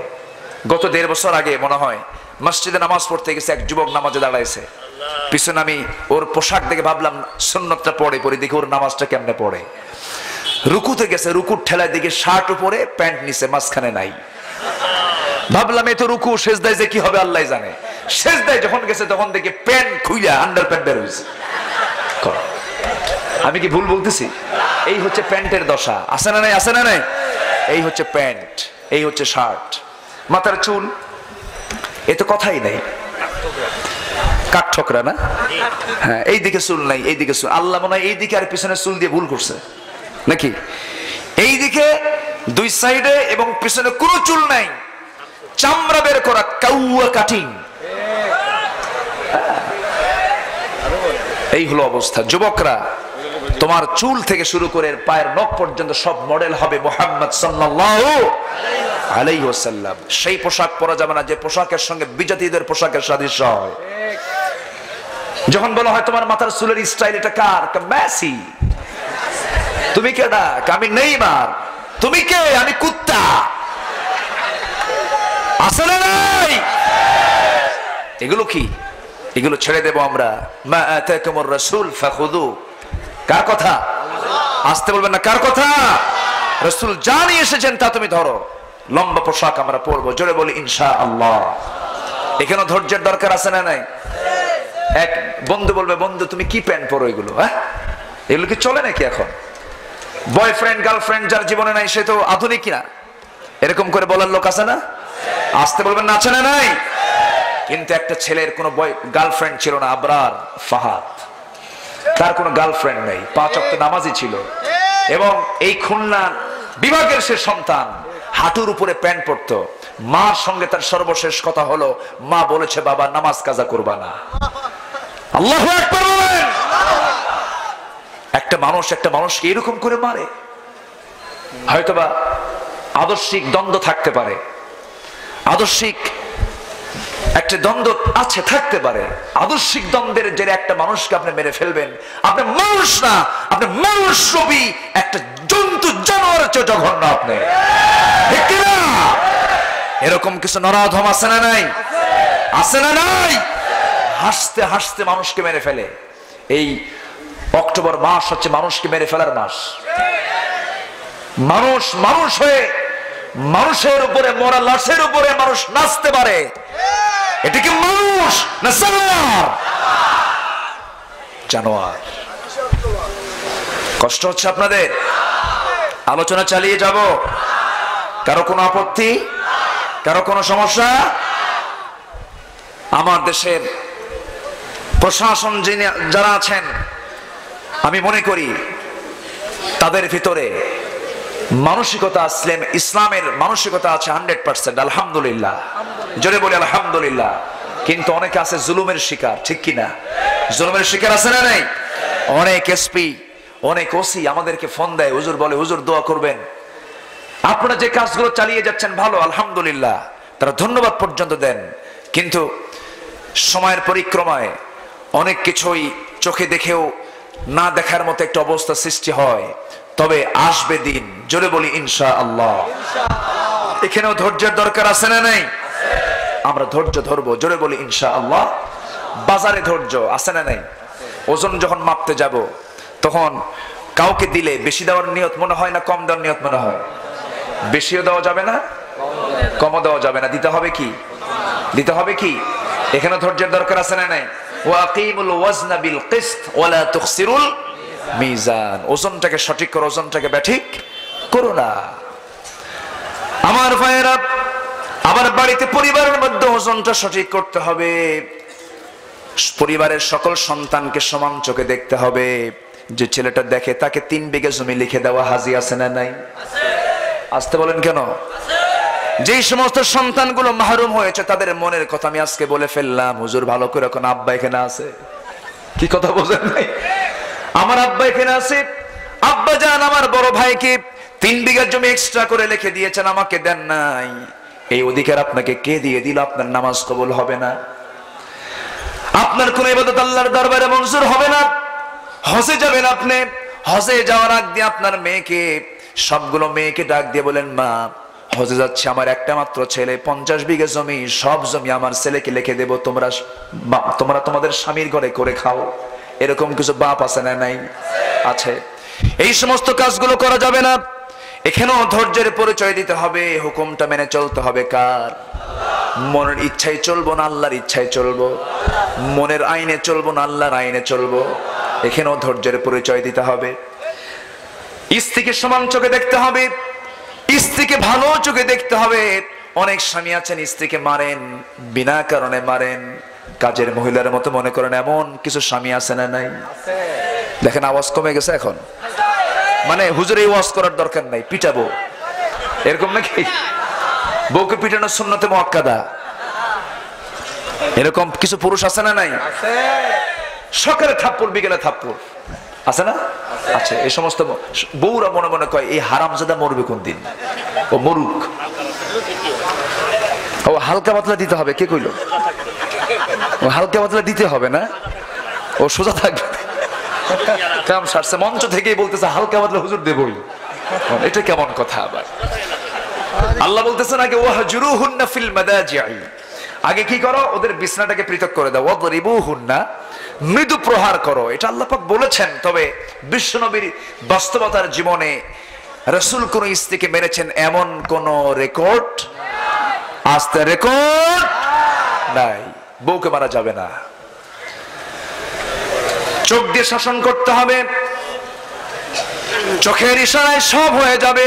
গত দেড় বছর আগে মনে হয় মসজিদে নামাজ পড়তে গেছে, এক যুবক নামাজে দাঁড়াইছে। পিছনে আমি ওর পোশাক দেখে ভাবলাম, সুন্নতটা পড়ে পরে দেখি ওর নামাজটা কেমনে পড়ে। রুকুতে গেছে, রুকুর ঠেলায় দিকে শার্ট উপরে, প্যান্ট নিচে, মাঝখানে নাই। ভাবলাম, এ তো রুকু শেষ দেয় যে কি হবে, আল্লাহ জানে। শেষ দেয় যখন গেছে, তখন দেখে প্যান্ট খুইলা আন্ডার প্যান্ট বের হয়েছে আমি কি ভুল বলতেছি? এই হচ্ছে প্যান্টের দশা। আছে না নাই? আছে না নাই? এই হচ্ছে প্যান্ট, এই হচ্ছে শার্ট। মাথার চুল এ তো কথাই নেই। না? হ্যাঁ এই দিকে চুল নাই এই দিকে চুল। আল্লাহ মনে হয় এই দিকে আর পিছনে চুল দিয়ে ভুল করছে। নাকি? এই দিকে দুই সাইডে এবং পিছনে কোনো চুল নাই। চামড়া বের করা কাউয়া কাটিং। এই হলো অবস্থা। যুবকরা, তোমার চুল থেকে শুরু করে পায়ের নখ পর্যন্ত সব মডেল হবে মোহাম্মদ সাল্লাল্লাহু আলাইহি ওয়াসাল্লাম। সেই পোশাক পরা যাবে না, যে পোশাকের সঙ্গে বিজাতিদের পোশাকের সাদৃশ্য হয়। যখন বলা হয়, তোমার মাথার চুলের স্টাইল এটা কার? মেসি। তুমি কা আমি নেইমার। তুমি কে? আমি কুত্তা। আসলে নাই? এগুলো কি? এগুলো ছেড়ে দেব আমরা। মা আতাকুমুর রাসূল ফাখুদু কার কথা? আসতে বলবেন না, কার কথা? রাসূল জানি এসেছেন তা তুমি ধরো। লম্বা পোশাক আমরা পরবো। জোরে বলি ইনশা আল্লাহ এখানে ধৈর্যের দরকার আছে না নাই? এক বন্ধু বলবে, বন্ধু, তুমি কি প্যান্ট পরো এগুলো হ্যাঁ? এগুলো কি চলে নাকি এখন? বয়ফ্রেন্ড গার্লফ্রেন্ড যার জীবনে নাই, সে তো আধুনিক না। এরকম করে বলার লোক আছে না? আসতে বলবেন না, আছে না নাই? কিন্তু একটা ছেলের কোনো বয় গার্লফ্রেন্ড ছিল না, আবরার ফাহাদ। তার কোনো গার্লফ্রেন্ড নেই। পাঁচ অক্ট নামাজি ছিল। এবং এই খুলনা বিভাগের সে সন্তান। হাঁটুর উপরে প্যান্ট পরতো মার সঙ্গে তার সর্বশেষ কথা হলো, মা বলেছে, বাবা, নামাজ কাজা করবা না। আল্লাহ একটা মানুষ, একটা মানুষকে এরকম করে মারে। হয়তোবা আদর্শিক দ্বন্দ্ব থাকতে পারে। আদর্শিক একটা দ্বন্দ্ব আছে, থাকতে পারে। আদর্শিক দ্বন্দ্বের যে একটা মানুষকে আপনি মেরে ফেলবেন। আপনি মানুষ না, আপনি মানুষ রবি, একটা জন্তু জানোয়ার চেয়ে জঘন্য আপনি। এরকম কিছু নরাধম আছে না নাই? আছে না নাই? হাসতে হাসতে মানুষকে মেরে ফেলে। এই অক্টোবর মাস হচ্ছে মানুষকে মেরে ফেলার মাস। মানুষ মানুষ হয়ে মানুষের উপরে মরা লাশের উপরে মানুষ নাচতে পারে। এটা কি মানুষ না জানোয়ার? জানোয়ার। কষ্ট হচ্ছে আপনাদের? আলোচনা চালিয়ে যাব। কারও কোনো আপত্তি? কারও কোনো সমস্যা? আমার দেশের প্রশাসন যিনি- যারা আছেন, আমি মনে করি তাদের ভিতরে মানসিকতা আসলেন ইসলামের মানসিকতা আছে হান্ড্রেড পার্সেন্ট, আলহামদুলিল্লাহ। জোরে বলি আলহামদুলিল্লাহ। কিন্তু অনেকে আছে জুলুমের শিকার, ঠিক কিনা? জুলুমের শিকার আছে না নাই? অনেক এসপি অনেক ওসি আমাদেরকে ফোন দেয়, হুজুর বলে, হুজুর দোয়া করবেন। আপনারা যে কাজগুলো চালিয়ে যাচ্ছেন ভালো, আলহামদুলিল্লাহ। তারা ধন্যবাদ পর্যন্ত দেন। কিন্তু সময়ের পরিক্রমায় অনেক কিছুই চোখে দেখেও না দেখার মতো একটা অবস্থা সৃষ্টি হয়। তবে আসবে দিন, জোরে বলি ইনশা আল্লাহ এখানেও ধৈর্যের দরকার আছে না নাই? আমরা ধৈর্য ধরবো, জোরে বলি ইনশা আল্লাহ বাজারে ধৈর্য আছে না নাই? ওজন যখন মাপতে যাব তখন কাউকে দিলে বেশি দেওয়ার নিয়ত মনে হয় না কম দেওয়ার নিয়ত মনে হয়? বেশিও দেওয়া যাবে না? কমও দেওয়া যাবে না। দিতে হবে কি? দিতে হবে কি? এখানে ধৈর্যের দরকার আছে না নাই? বিল ওয়ালা মিজান। ওজনটাকে সঠিক করো, ওজনটাকে ব্যাঠিক করো না। আমার ভাইয়েরা, আমার বাড়িতে পরিবারের মধ্যে ওজনটা সঠিক করতে হবে। পরিবারের সকল সন্তানকে সমান চোখে দেখতে হবে। যে ছেলেটা দেখে তাকে তিন বিঘে জমি লিখে দেওয়া হাজি আছে না নাই? আসতে বলেন কেন? যেই সমস্ত সন্তানগুলো মাহরুম হয়েছে, তাদের মনের কথা আমি আজকে বলে ফেললাম। হুজুর, ভালো করে এখন আব্বা এখানে আছে? কি কথা বোঝেন আমার আব্বা এখানে আছে। আব্বা যান আমার বড় ভাইকে তিন বিঘা জমি এক্সট্রা করে লিখে দিয়েছেন, আমাকে দেন নাই। এই অধিকার আপনাকে কে দিয়ে দিল? আপনার নামাজ কবুল হবে না। আপনার কোন ইবাদত আল্লাহর দরবারে মঞ্জুর হবে না। হজে যাবেন আপনি? হজে যাওয়ার আগ দিয়ে আপনার মেয়েকে, সবগুলো মেয়েকে ডাক দিয়ে বলেন, মা, হজে যাচ্ছে, আমার একটা মাত্র ছেলে, পঞ্চাশ বিঘে জমি, সব জমি আমার ছেলেকে লিখে দেব, তোমরা তোমরা তোমাদের স্বামীর ঘরে করে খাও। এরকম কিছু বাপ আছে না নাই? আছে। এই সমস্ত কাজগুলো করা যাবে না। এখানেও ধৈর্যের পরিচয় দিতে হবে, হুকুমটা মেনে চলতে হবে, কার? মনের ইচ্ছায় চলবো না, আল্লাহর ইচ্ছায় চলবো। মনের আইনে চলবো না, আল্লাহর আইনে চলবো। এখানেও ধৈর্যের পরিচয় দিতে হবে। স্ত্রীকে সমান চোখে দেখতে হবে। স্ত্রীকে ভালো চোখে দেখতে হবে। অনেক স্বামী আছেন, স্ত্রীকে মারেন, বিনা কারণে মারেন। কাজের মহিলার মতো মনে করেন এমন কিছু স্বামী আছে না নাই? দেখেন, আওয়াজ কমে গেছে এখন। মানে হুজুরে ওয়াজ করার দরকার নাই, পিটাবো। এরকম নাকি? বউকে পিটানোর শূন্যতে মক্কাদা এরকম কিছু পুরুষ আছে না নাই? সকালে থাপ্পড়, বিকেলে থাপ্পড়। আছে না? আচ্ছা এই সমস্ত বউরা মনে মনে কয়, এই হারামজাদা মরবে কোন দিন? ও মরুক। ও হালকা পাতলা দিতে হবে, কে কইল? ও হালকা পাতলা দিতে হবে না? ও সোজা থাকবে। কাম সারছে, মঞ্চ থেকেই বলতেছে, হালকা পাতলা হুজুর দেবই। এটা কেমন কথা আবার? আল্লাহ বলতেছেন আগে, ওয়াহজুরুহুন্না ফিল মাদাজিআই। আগে কি করো? ওদের বিছনাটাকে পৃথক করে দাও। ওয়াদরিবুহুন্না মৃদু প্রহার করো। এটা আল্লাপাক বলেছেন, তবে বিশ্বনবীর বাস্তবতার জীবনে রসুল কোন স্ত্রীকে মেরেছেন এমন কোন রেকর্ড? আস্তে রেকর্ড নাই, বউকে মারা যাবে না। চোখ দিয়ে শাসন করতে হবে, চোখের ইশারায় সব হয়ে যাবে,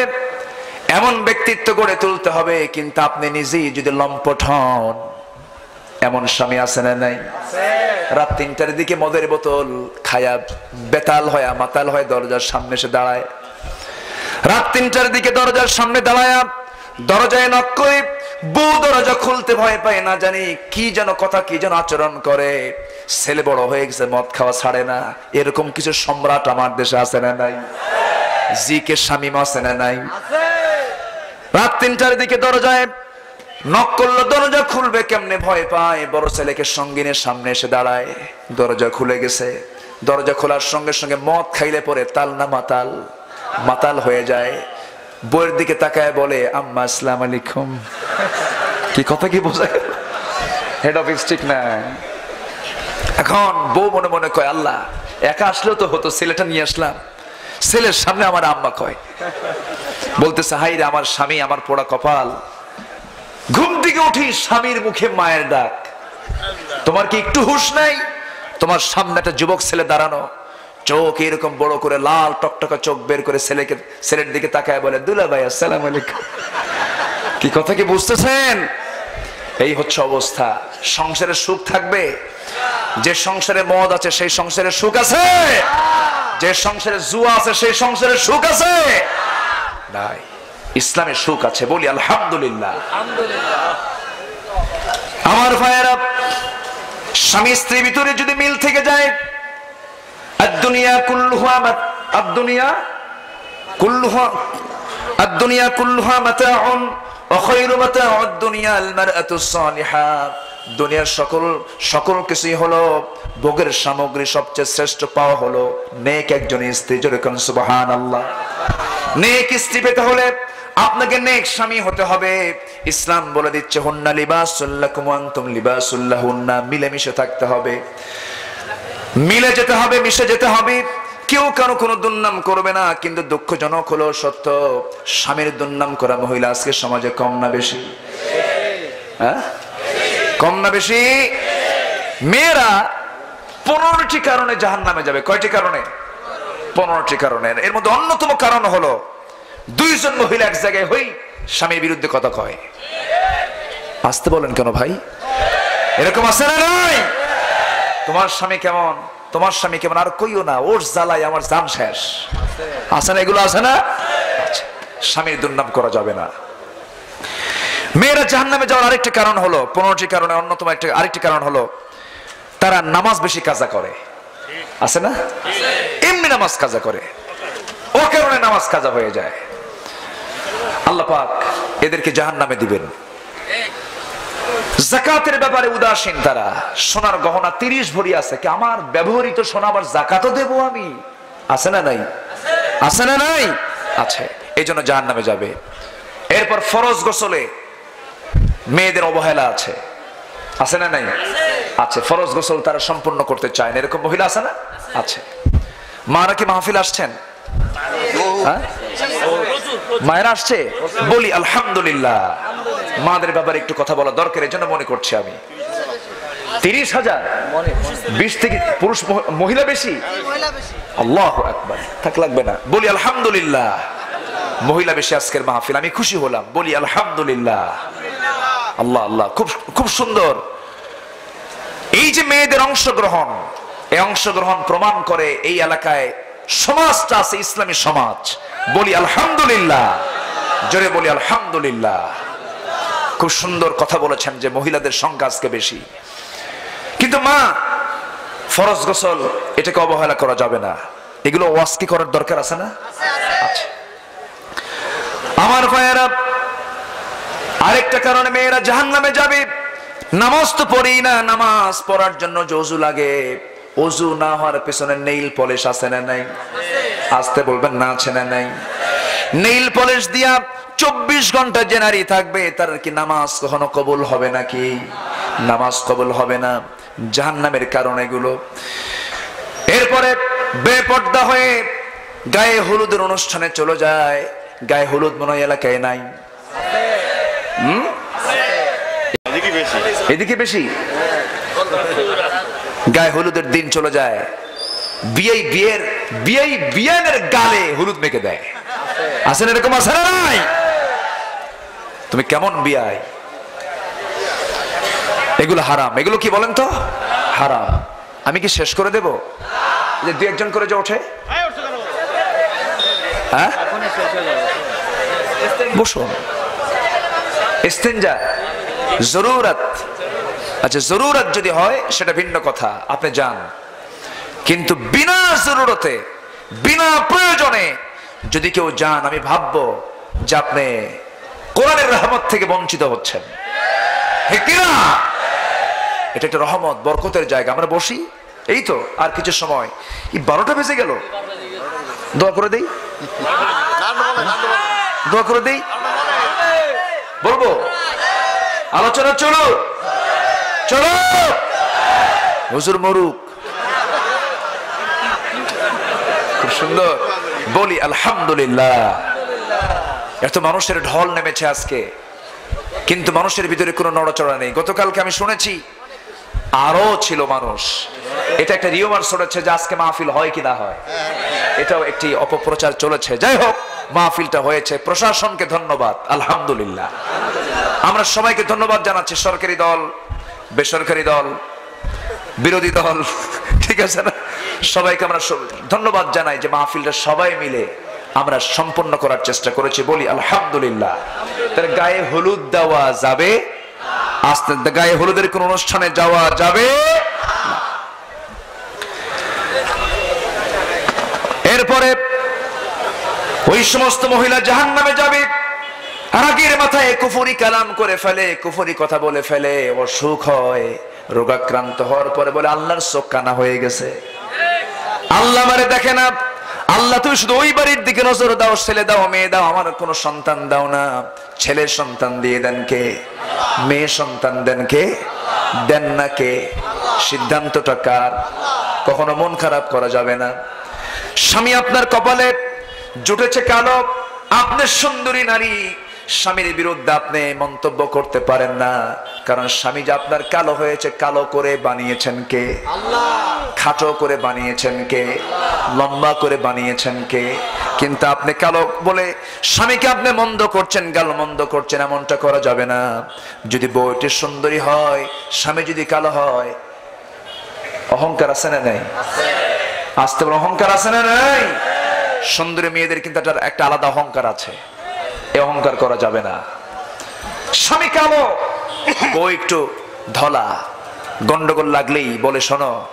এমন ব্যক্তিত্ব গড়ে তুলতে হবে, কিন্তু আপনি নিজেই যদি লম্পট হন এমন স্বামী আছে না নাই? রাত তিনটার দিকে মদের বোতল খায়া বেতাল হয় মাতাল হয় দরজার সামনে এসে দাঁড়ায়। রাত তিনটার দিকে দরজার সামনে দাঁড়ায় দরজায় নক করে বউ দরজা খুলতে ভয় পায় না জানি কি যেন কথা, কি যেন আচরণ করে। ছেলে বড় হয়ে গেছে, মদ খাওয়া ছাড়ে না। এরকম কিছু সম্রাট আমার দেশে আছে না নাই? জি কে স্বামী আছে না নাই? রাত তিনটার দিকে দরজায় নক করল, দরজা খুলবে কেমনে? ভয় পায়। বড় ছেলেকে সঙ্গিনের সামনে এসে দাঁড়ায়। দরজা খুলে গেছে। দরজা খোলার সঙ্গে সঙ্গে মদ খাইলে পরে তাল না মাতাল। মাতাল হয়ে যায়। বইয়ের দিকে তাকায় বলে, আম্মা, আসসালাম আলাইকুম। কি কথা কি বোঝা হেড অফিস ঠিক না। এখন বউ মনে মনে কয়, আল্লাহ, একা আসলেও তো হতো, ছেলেটা নিয়ে আসলাম। ছেলের সামনে আমার আম্মা কয়। বলতেছে, হাই রে, আমার স্বামী, আমার পোড়া কপাল। ঘুম থেকে উঠি স্বামীর মুখে মায়ের ডাক তোমার কি একটু হুশ নাই? তোমার সামনে একটা যুবক ছেলে দাঁড়ানো। চোখ এরকম বড় করে লাল টকটকা চোখ বের করে ছেলেকে ছেলের দিকে তাকায় বলে, দুলা ভাই, আসসালাম আলাইকুম। কি কথা কি বুঝতেছেন? এই হচ্ছে অবস্থা। সংসারে সুখ থাকবে। যে সংসারে মদ আছে, সেই সংসারে সুখ আছে। যে সংসারে জুয়া আছে, সেই সংসারে সুখ আছে। নাই। ইসলামের সুখ আছে বলি আলহামদুলিল্লাহ। আমার ভাইয়ের স্বামী স্ত্রীর ভিতরে যদি মিল থেকে যায় আদুনিয়া দুনিয়ার সকল সকল কিছুই হলো ভোগের সামগ্রী সবচেয়ে শ্রেষ্ঠ পাওয়া হলো নেক একজন স্ত্রী জোরে সুবাহান আল্লাহ নেক স্ত্রী পেতে হলে আপনাকে নেক স্বামী হতে হবে। ইসলাম বলে দিচ্ছে, হুন্না লিবাসুল্লাকুম আনতুম লিবাসুল্লাহুন্না মিলেমিশে থাকতে হবে। মিলে যেতে হবে, মিশে যেতে হবে। কেউ কারও কোনো দুর্নাম করবে না, কিন্তু দুঃখজনক হলো সত্য, স্বামীর দুর্নাম করা মহিলা আজকে সমাজে কম না বেশি? হ্যাঁ? কম না বেশি? মেয়েরা পনেরোটি কারণে জাহান নামে যাবে। কয়টি কারণে? পনেরোটি কারণে। এর মধ্যে অন্যতম কারণ হলো দুইজন মহিলা এক জায়গায় হই স্বামীর বিরুদ্ধে কথা কয়। আসতে বলেন কেন ভাই? এরকম আছে না তোমার স্বামী কেমন? তোমার স্বামী কেমন? আর কইও না ওর জ্বালাই আমার জান শেষ। আছে না এগুলো আছে না? আচ্ছা, স্বামীর দুর্নাম করা যাবে না। মেয়েরা জাহান নামে যাওয়ার আরেকটি কারণ হলো পনেরোটি কারণে অন্যতম একটা আরেকটি কারণ হলো তারা নামাজ বেশি কাজা করে। আছে না? এমনি নামাজ কাজা করে। ও কারণে নামাজ কাজা হয়ে যায়। আল্লাহ পাক এদেরকে জাহান নামে দিবেন। জাকাতের ব্যাপারে উদাসীন তারা। সোনার গহনা তিরিশ ভরি আছে, কি আমার ব্যবহৃত সোনা আবার জাকাতও দেব আমি? আছে না নাই? আছে না নাই? আছে এই জন্য জাহান নামে যাবে। এরপর ফরজ গোসলে মেয়েদের অবহেলা আছে। আছে না নাই? আছে, ফরজ গোসল তারা সম্পূর্ণ করতে চায় না। এরকম মহিলা আছে না? আছে। মারা কি মাহফিল আসছেন? হ্যাঁ? মায়েরা আসছে? বলি, আলহামদুলিল্লাহ। মাদের ব্যাপারে একটু কথা বলা দরকার এই জন্য মনে করছি আমি। তিরিশ হাজার? বিশ থেকে পুরুষ মহিলা বেশি? আল্লাহ একবার থাক, লাগবে না। বলি, আলহামদুলিল্লাহ। মহিলা বেশি আজকের মাহফিল, আমি খুশি হলাম। বলি, আলহামদুলিল্লাহ। আল্লাহ আল্লাহ, খুব খুব সুন্দর। এই যে মেয়েদের অংশগ্রহণ, এই অংশগ্রহণ প্রমাণ করে এই এলাকায় সমাজটা আছে ইসলামী সমাজ। বলি আলহামদুলিল্লাহ। জোরে বলি আলহামদুলিল্লাহ। খুব সুন্দর কথা বলেছেন যে মহিলাদের সংখ্যা আজকে বেশি। কিন্তু মা, ফরজ গোসল, এটাকে অবহেলা করা যাবে না। এগুলো ওয়াজ কি করার দরকার আছে না। আমার ভাইয়েরা, আরেকটা কারণে মেয়েরা জাহান নামে যাবে। নামাজ তো পড়ি না, নামাজ পড়ার জন্য অজু লাগে। অজু না হওয়ার পেছনে নেইল পলিশ আছে না নাই? আসতে বলবেন না আছে না নাই? নেইল পলিশ দিয়া চব্বিশ ঘণ্টা জেনারি থাকবে তার কি নামাজ কখনো কবুল হবে নাকি? নামাজ কবুল হবে না। জাহান নামের কারণ এগুলো। এরপরে বেপর্দা হয়ে গায়ে হলুদের অনুষ্ঠানে চলে যায়। গায়ে হলুদ মনে হয় এলাকায় নাই। এদিকে বেশি? গায়ে হলুদের দিন চলে যায়। বিয়ে বিয়ের বিয়ে বিয়ানের গালে হলুদ মেখে দেয়। আছেন এরকম? না নাই? তুমি কেমন বিয়াই এগুলো হারাম। এগুলো কি বলেন তো? হারাম। আমি কি শেষ করে দেব? যে দু একজন করে যে ওঠে? হ্যাঁ? বসুন। জরুরত। আচ্ছা জরুরত যদি হয়, সেটা ভিন্ন কথা। আপনি যান। কিন্তু বিনা জরুরতে, বিনা প্রয়োজনে যদি কেউ যান, আমি ভাববো যে আপনি কোরআনের রহমত থেকে বঞ্চিত হচ্ছেন। এটা একটা রহমত, বরকতের জায়গা। আমরা বসি, এই তো, আর কিছু সময়। এই বারোটা বেজে গেল। দোয়া করে দেই। দোয়া করে দেই। বলব, আলোচনা চলো চলো। হুজুর মরুক। খুব সুন্দর। বলি, আলহামদুলিল্লাহ। এত মানুষের ঢল নেমেছে আজকে। কিন্তু মানুষের ভিতরে কোনো নড়াচড়া নেই। গতকালকে আমি শুনেছি আরও ছিল মানুষ। এটা একটা রিওমার ছড়েছে যে আজকে মাহফিল হয় কি না হয়। এটাও একটি অপপ্রচার চলেছে। যাই হোক, মাহফিলটা হয়েছে। প্রশাসনকে ধন্যবাদ। আলহামদুলিল্লাহ। আমরা সবাইকে ধন্যবাদ জানাচ্ছি সরকারি দল বেসরকারি দল, বিরোধী দল, ঠিক আছে না? সবাইকে আমরা ধন্যবাদ জানাই যে মাহফিলটা সবাই মিলে আমরা সম্পন্ন করার চেষ্টা করেছি। বলি আলহামদুলিল্লাহ। তার গায়ে হলুদ দেওয়া যাবে? আস্তে গায়ে হলুদের কোন অনুষ্ঠানে যাওয়া যাবে? এরপরে ওই সমস্ত মহিলা জাহান নামে যাবে। রাগের মাথায় কুফুরি কালাম করে ফেলে, কুফুরি কথা বলে ফেলে অসুখ হয়। রোগাক্রান্ত হওয়ার পরে বলে, আল্লাহর চোখ কানা হয়ে গেছে। আল্লাহ মারে দেখে না। আল্লাহ, তুমি শুধু ওই বাড়ির দিকে নজর দাও, ছেলে দাও, মেয়ে দাও, আমার কোনো সন্তান দাও না। ছেলের সন্তান দিয়ে দেন কে? মেয়ে সন্তান দেন কে? দেন না কে? সিদ্ধান্তটা কার? কখনো মন খারাপ করা যাবে না। স্বামী আপনার কপালে জুটেছে কালো আপনার সুন্দরী নারী। স্বামীর বিরুদ্ধে আপনি মন্তব্য করতে পারেন না। কারণ স্বামী যে আপনার কালো হয়েছে কালো করে বানিয়েছেন কে? খাটো করে বানিয়েছেন কে? লম্বা করে বানিয়েছেন কে? কিন্তু আপনি কালো বলে স্বামীকে আপনি মন্দ করছেন গাল মন্দ করছেন এমনটা করা যাবে না। যদি বউটি সুন্দরী হয় স্বামী যদি কালো হয় অহংকার আছে না নেই? আসতে বলে অহংকার আছে না নাই? সুন্দরী মেয়েদের কিন্তু একটা আলাদা অহংকার আছে। এ অহংকার করা যাবে না। স্বামী কালো। বউ একটু ধলা। গন্ডগোল লাগলেই বলে শোনো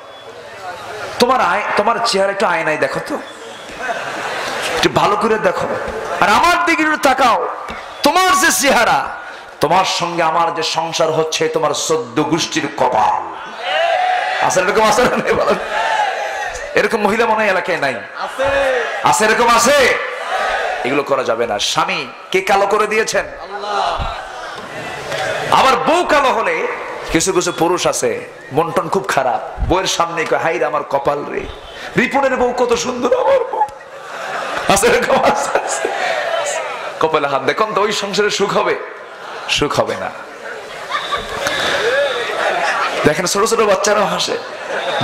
তোমার আয় তোমার চেহারা একটু আয়নায় দেখো তো। একটু ভালো করে দেখো। আর আমার দিকে একটু তাকাও। তোমার যে চেহারা তোমার সঙ্গে আমার যে সংসার হচ্ছে তোমার সদ্য গোষ্ঠীর কপাল। আছে এরকম বলেন? এরকম মহিলা মনে হয় এলাকায় নাই। আছে এরকম আছে? এগুলো করা যাবে না। স্বামী, কে কালো করে দিয়েছেন? আবার বউ কালো হলে কিছু কিছু পুরুষ আছে, মন্টন খুব খারাপ। বউয়ের সামনে কয়, হাই রে, আমার কপাল রে। রিপনের বউ কত সুন্দর, আমার বউ। কপালে হাত দেখুন তো, ওই সংসারে সুখ হবে? সুখ হবে না। দেখেন, ছোট ছোট বাচ্চারাও হাসে।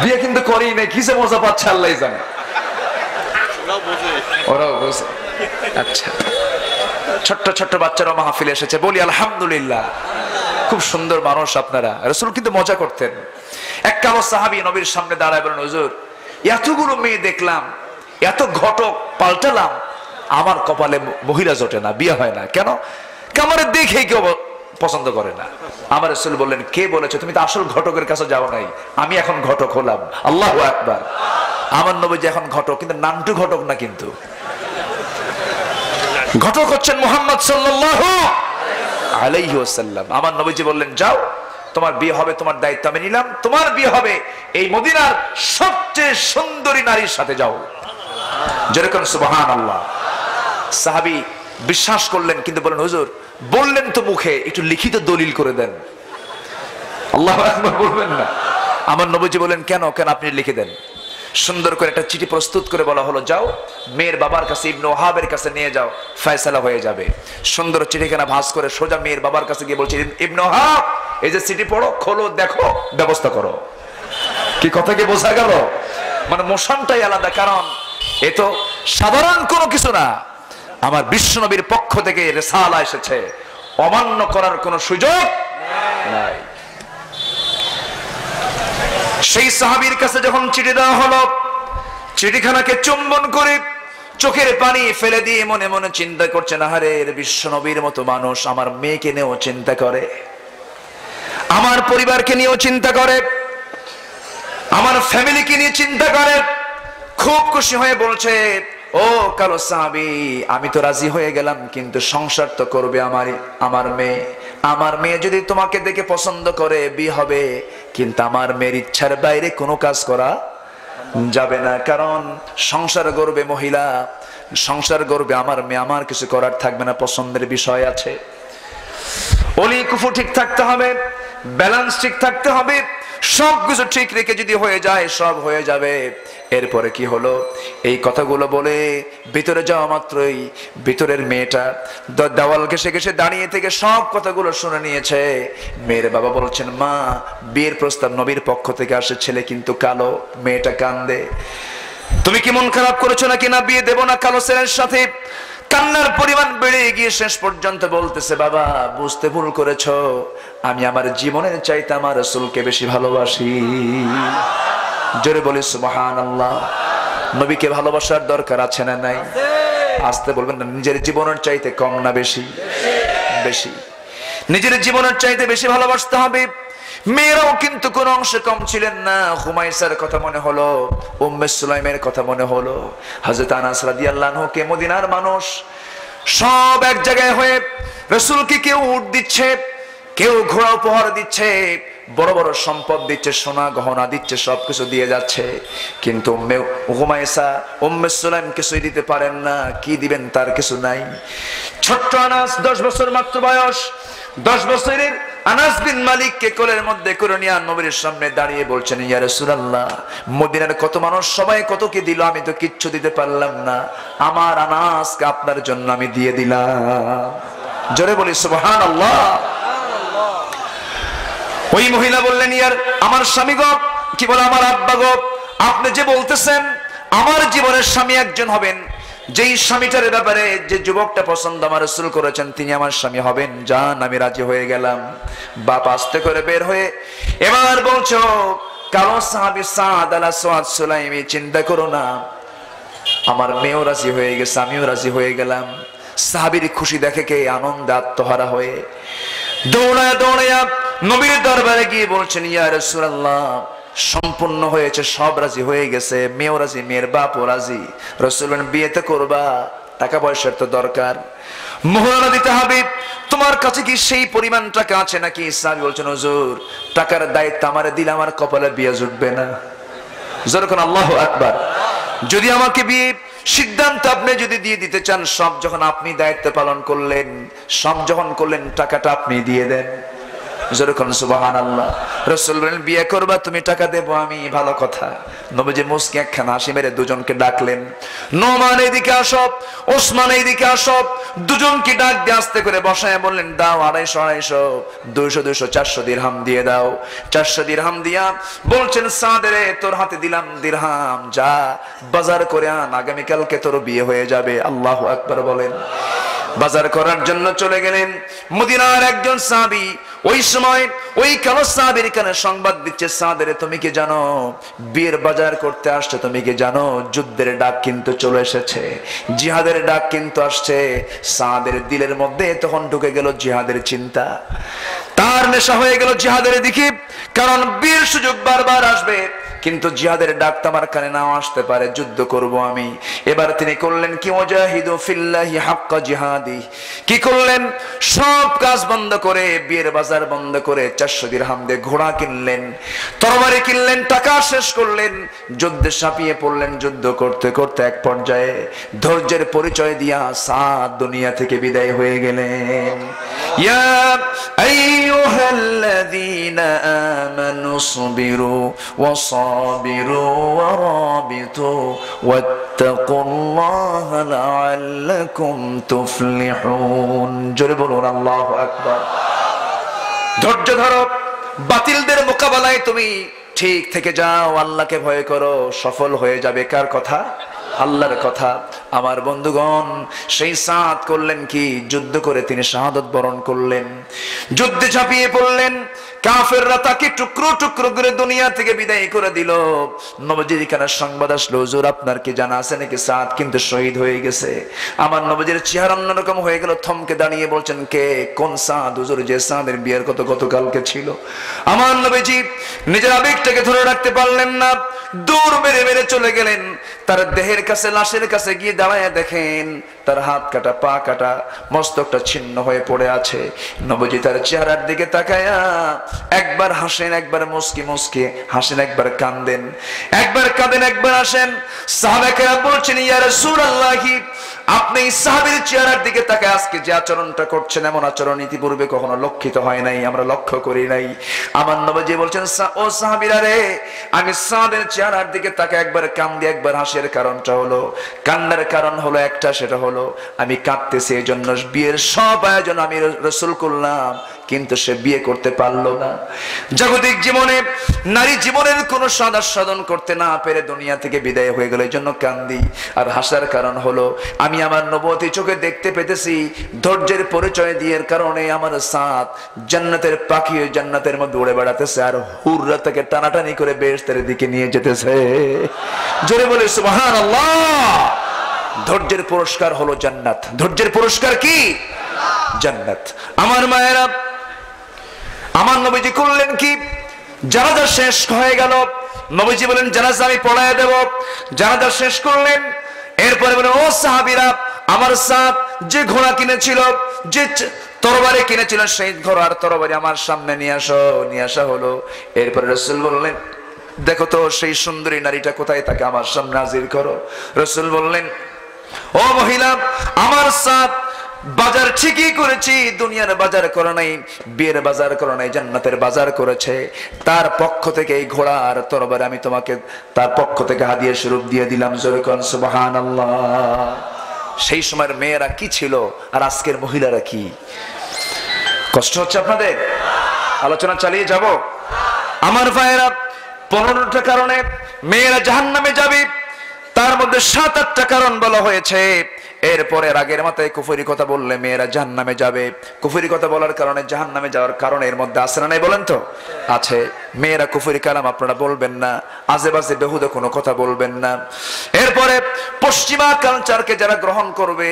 বিয়ে কিন্তু করেই নাই কিসে মজা পাচ্ছে আল্লাহ জানে। ওরাও বোঝে। আচ্ছা। ছোট্ট ছোট্ট বাচ্চারা মাহফিলে এসেছে। বলি আলহামদুলিল্লাহ। খুব সুন্দর মানুষ আপনারা। রসুল কিন্তু মজা করতেন। এক কালো সাহাবি নবীর সামনে দাঁড়ায় বলেন, হুজুর, এতগুলো মেয়ে দেখলাম, এত ঘটক পাল্টালাম, আমার কপালে মহিলা জোটে না, বিয়ে হয় না। কেন? কামারে দেখে কেউ পছন্দ করে না। আমার রসুল বললেন, কে বলেছে? তুমি তো আসল ঘটকের কাছে যাও নাই। আমি এখন ঘটক হলাম। আল্লাহ একবার আমার নবী যে এখন ঘটক, কিন্তু নান্টু ঘটক না কিন্তু। ঘটক হচ্ছেন মোহাম্মদ সাল্লাল্লাহু আলাইহি ওয়াসাল্লাম। আমার নবীজি বললেন, যাও, তোমার বিয়ে হবে, তোমার দায়িত্ব আমি নিলাম, তোমার বিয়ে হবে, এই মদিনার সবচেয়ে সুন্দরী নারীর সাথে যাও। যেরকম সুবহান আল্লাহ সাহাবি বিশ্বাস করলেন, কিন্তু বলেন হুজুর, বললেন তো মুখে, একটু লিখিত দলিল করে দেন। আল্লাহ বলবেন না। আমার নবীজি বলেন কেন কেন আপনি লিখে দেন? সুন্দর করে একটা চিঠি প্রস্তুত করে বলা হলো, যাও, মেয়ের বাবার কাছে, ইবনে ওহাবের কাছে নিয়ে যাও, ফয়সালা হয়ে যাবে। সুন্দর চিঠিখানা ভাঁজ করে সোজা মেয়ের বাবার কাছে গিয়ে বলছে ইবনে ওহাব এই যে চিঠি পড়ো, খোলো, দেখো, ব্যবস্থা করো। কি কথা কি বোঝা গেল? মানে মোশনটাই আলাদা, কারণ এ তো সাধারণ কোনো কিছু না। আমার বিশ্বনবীর পক্ষ থেকে রেসালা এসেছে। অমান্য করার কোনো সুযোগ নাই। সেই সাহাবীর কাছে যখন চিঠি দেওয়া হলো, চিঠিখানাকে চুম্বন করে চোখের পানি ফেলে দিয়ে মনে মনে চিন্তা করছে না হারে বিশ্ব নবীর মতো মানুষ আমার মেয়েকে নিয়েও চিন্তা করে, আমার পরিবারকে নিয়েও চিন্তা করে, আমার ফ্যামিলিকে নিয়ে চিন্তা করে। খুব খুশি হয়ে বলছে, ও কালো সাহাবি, আমি তো রাজি হয়ে গেলাম, কিন্তু সংসার তো করবে আমার আমার মেয়ে। আমার মেয়ে যদি তোমাকে দেখে পছন্দ করে, বিয়ে হবে কিন্তু আমার মেয়ের ইচ্ছার বাইরে কোনো কাজ করা যাবে না। কারণ সংসার গর্বে মহিলা, সংসার গর্বে আমার মেয়ে, আমার কিছু করার থাকবে না, পছন্দের বিষয় আছে। অলি কুফু ঠিক থাকতে হবে, ব্যালেন্স ঠিক থাকতে হবে। সব কিছু ঠিক রেখে যদি হয়ে যায়, সব হয়ে যাবে। এরপরে কি হলো? এই কথাগুলো বলে ভিতরে যাওয়া মাত্রই ভিতরের মেয়েটা দেওয়াল ঘেসে ঘেসে দাঁড়িয়ে থেকে সব কথাগুলো শুনে নিয়েছে। মেয়ের বাবা বলছেন, মা, বিয়ের প্রস্তাব নবীর পক্ষ থেকে আসে, ছেলে কিন্তু কালো, মেয়েটা কান্দে। তুমি কি মন খারাপ করেছ নাকি? না, বিয়ে দেবো না কালো ছেলের সাথে। কান্নার পরিমাণ বেড়ে গিয়ে শেষ পর্যন্ত বলতেছে, বাবা, বুঝতে ভুল করেছ। আমি আমার জীবনের চাইতে আমার রসুলকে বেশি ভালোবাসি। জোরে বলি সুবহান আল্লাহ নবীকে ভালোবাসার দরকার আছে না নাই? আসতে বলবেন না, নিজের জীবনের চাইতে কম না বেশি? বেশি। নিজের জীবনের চাইতে বেশি ভালোবাসতে হবে। মেয়েরাও কিন্তু কোন অংশে কম ছিলেন না। হুমাইসার কথা মনে হলো, উম্মে সুলাইমের কথা মনে হলো। হযরত আনাস রাদিয়াল্লাহু কে মদিনার মানুষ। সব এক জায়গায় হয়ে রসুলকে কেউ উট দিচ্ছে, কেউ ঘোড়া উপহার দিচ্ছে, বড় বড় সম্পদ দিচ্ছে, সোনা গহনা দিচ্ছে, সবকিছু দিয়ে যাচ্ছে। কিন্তু হুমাইসা উম্মে সুলাইম কিছুই দিতে পারেন না। কি দিবেন তার কিছু নাই। ছোট্ট আনাস, দশ বছর মাত্র বয়স। দশ বছরের আনাস বিন মালিককে কোলের মধ্যে করে নিয়ে নবীর সামনে দাঁড়িয়ে বলছেন, ইয়া রাসূলুল্লাহ, মদিনার কত মানুষ, সবাই কত কি দিল? আমি তো কিচ্ছু দিতে পারলাম না। আমার আনাসকে আপনার জন্য আমি দিয়ে দিলাম। জোরে বলি, সুবহানাল্লাহ। ওই মহিলা বললেন, ইয়ার, আমার স্বামী গো, কি বলে, আমার আব্বা গো, আপনি যে বলতেছেন, আমার জীবনের স্বামী একজন হবেন। যেই স্বামীটার ব্যাপারে যে যুবকটা পছন্দ আমার রসুল করেছেন, তিনি আমার স্বামী হবেন। যান, আমি রাজি হয়ে গেলাম। বাপ আস্তে করে বের হয়ে এবার বলছো কালো সাহাবি সাদ আলা সোয়াদ সুলাইমি, চিন্তা করো না। আমার মেয়েও রাজি হয়ে গেছে, আমিও রাজি হয়ে গেলাম। সাহাবির খুশি দেখে কে? আনন্দে আত্মহারা হয়ে দৌড়ায় দৌড়ায় নবীর দরবারে গিয়ে বলছেন, ইয়া রাসূলুল্লাহ সম্পূর্ণ হয়েছে, সব রাজি হয়ে গেছে, মেয়েও রাজি, মেয়ের বাপও রাজি। রসুল বিয়েতে করবা, টাকা পয়সার তো দরকার। মোহরানা দিতে হবে তোমার কাছে কি সেই পরিমাণ টাকা আছে নাকি? সাহাবী বলছেন, হুজুর, টাকার দায়িত্ব আমারে দিলে আমার কপালে বিয়ে জুটবে না। যেরকম আল্লাহ আকবার। যদি আমাকে বিয়ে, সিদ্ধান্ত আপনি যদি দিয়ে দিতে চান, সব যখন আপনি দায়িত্ব পালন করলেন, সব যখন করলেন, টাকাটা আপনি দিয়ে দেন। যেরকম সুবাহান আল্লাহ রসুল বলেন, বিয়ে করবা, তুমি টাকা দেবো আমি। ভালো কথা। নবীজি মুসকি একখানা হাসি মেরে দুজনকে ডাকলেন। নোমান এইদিকে আসব ওসমান এইদিকে আসব দুজনকে ডাক দিয়ে আস্তে করে বসায় বললেন, দাও আড়াইশো আড়াইশো, দুইশো দুইশো, চারশো দিরহাম দিয়ে দাও। চারশো দিরহাম দিয়া বলছেন সাদেরে তোর হাতে দিলাম দিরহাম, যা। বাজার করে আন, আগামীকালকে তোর বিয়ে হয়ে যাবে। আল্লাহ আকবার বলেন। বাজার করার জন্য চলে গেলেন। মদিনার একজন সাহাবি ওই সময় ওই কালো সাহাবির কানে সংবাদ দিচ্ছে সাদের তুমি কি জানো বিয়ের বাজার করতে আসছে, তুমি কি জানো, যুদ্ধের ডাক কিন্তু চলে এসেছে, জিহাদের ডাক কিন্তু আসছে। সাদের দিলের মধ্যে তখন ঢুকে গেল জিহাদের চিন্তা। তার নেশা হয়ে গেল জিহাদের দিকে, কারণ বিয়ের সুযোগ বারবার আসবে। কিন্তু জিহাদের ডাক তো আমার কানে নাও আসতে পারে, যুদ্ধ করব আমি। এবার তিনি করলেন কি? ওজাহিদু ফিল্লাহি হাক্কা জিহাদি। কি করলেন? সব কাজ বন্ধ করে, বিয়ের বাজার বন্ধ করে চারশো দিরহাম দিয়ে ঘোড়া কিনলেন, তরবারি কিনলেন, টাকা শেষ করলেন, যুদ্ধে সাপিয়ে পড়লেন, যুদ্ধ করতে করতে এক পর্যায়ে ধৈর্যের পরিচয় দিয়া সাত দুনিয়া থেকে বিদায় হয়ে গেলেন। ইয়া আইয়ুহাল্লাযীনা আমানু সাবিরু وصابروا ورابطوا واتقوا الله لعلكم تفلحون জোরে বলুন আল্লাহু আকবার ধৈর্য ধরো বাতিলদের মোকাবেলায় তুমি ঠিক থেকে যাও আল্লাহকে ভয় করো সফল হয়ে যাবে কার কথা আল্লাহর কথা। আমার বন্ধুগণ, সেই সাত করলেন কি? যুদ্ধ করে তিনি শাহাদত বরণ করলেন। যুদ্ধে ঝাঁপিয়ে পড়লেন। কাফেররা তাকে টুকরো টুকরো করে দুনিয়া থেকে বিদায় করে দিল। নবজির খানার সংবাদ আসলো, হুজুর, আপনার কি জানা আছে নাকি সাদ কিন্তু শহীদ হয়ে গেছে? আমার নবজির চেহারা অন্যরকম হয়ে গেল, থমকে দাঁড়িয়ে বলছেন, কে? কোন সাদ? হুজুর, যে সাদের বিয়ের কত গতকালকে ছিল? আমার নবীজি নিজের আবেগটাকে ধরে রাখতে পারলেন না দূর মেরে মেরে চলে গেলেন। তার দেহের কাছে, লাশের কাছে গিয়ে দাঁড়ায় দেখেন, তার হাত কাটা, পা কাটা, মস্তকটা ছিন্ন হয়ে পড়ে আছে। নবজি তার চেহারার দিকে তাকায়া একবার হাসেন, একবার মুসকি মুসকি, হাসেন, একবার কান্দেন। একবার কাঁদেন, একবার আসেন সাহাবাকেরা বলছেন, ইয়া রাসূলুল্লাহি, আপনি সাহাবীর চেহারার দিকে তাকায় আজকে যে আচরণটা করছেন, এমন আচরণ ইতিপূর্বে কখনো লক্ষিত হয় নাই, আমরা লক্ষ্য করি নাই। আমার নবজি বলছেন ও সাহাবীরা রে, আমি সাদের চেহারার দিকে তাকে একবার কান্দি, একবার হাসির কারণটা হলো। কান্নার কারণ হলো একটা, সেটা হলো, আমি কাঁদতেছি এই জন্য বিয়ের সব আয়োজন আমি রসুল করলাম। কিন্তু সে বিয়ে করতে পারল না। জাগতিক জীবনে, নারী জীবনের কোন সাদা সাধন করতে না পেরে দুনিয়া থেকে বিদায় হয়ে গেল এই জন্য কান্দি। আর হাসার কারণ হলো, আমি আমার নবতী চোখে দেখতে পেতেছি, ধৈর্যের পরিচয় দিয়ে কারণে আমার সাথ জান্নাতের পাখি জান্নাতের মধ্যে উড়ে বেড়াতেছে, আর হুররা তাকে টানাটানি করে বেশ দিকে নিয়ে যেতেছে। জোরে বলে সুবহান ধৈর্যের পুরস্কার হলো জান্নাত। ধৈর্যের পুরস্কার কি? জান্নাত। আমার মায়েরা আমার নবীজি করলেন কি? জানাজা শেষ হয়ে গেল। নবীজি বলেন জানাজা আমি পড়ায় দেব। জানাজা শেষ করলেন। এরপরে বলেন ও সাহাবিরা, আমার সাথ যে ঘোড়া কিনেছিল, যে তরবারি কিনেছিল, সেই ঘোড়ার তরবারি আমার সামনে নিয়ে আসো, নিয়ে আসা হলো। এরপরে রসুল বললেন, দেখো তো, সেই সুন্দরী নারীটা কোথায়? তাকে আমার সামনে হাজির করো। রসুল বললেন, ও মহিলা, আমার সাথ বাজার ঠিকই করেছি, দুনিয়ার বাজার করে নাই, বিয়ের বাজার করে নাই, জান্নাতের বাজার করেছে। তার পক্ষ থেকে এই ঘোড়া আর তরবারে আমি তোমাকে তার পক্ষ থেকে হাদিয়া স্বরূপ দিয়ে দিলাম জোরকন সুবাহান সেই সময়ের মেয়েরা কি ছিল আর আজকের মহিলারা কি? কষ্ট হচ্ছে আপনাদের? আলোচনা চালিয়ে যাব। আমার ভাইয়েরা, পনেরোটা কারণে মেয়েরা জাহান নামে যাবে, তার মধ্যে সাত আটটা কারণ বলা হয়েছে। এরপরে রাগের মাথায় কুফুরি কথা বললে মেয়েরা জাহান নামে যাবে। কুফুরি কথা বলার কারণে জাহান নামে যাওয়ার কারণ এর মধ্যে আছে না নাই বলেন তো? আছে। মেয়েরা কুফুরি কালাম আপনারা বলবেন না। আজে বাজে বেহুদে কোনো কথা বলবেন না। এরপরে পশ্চিমা কালচারকে যারা গ্রহণ করবে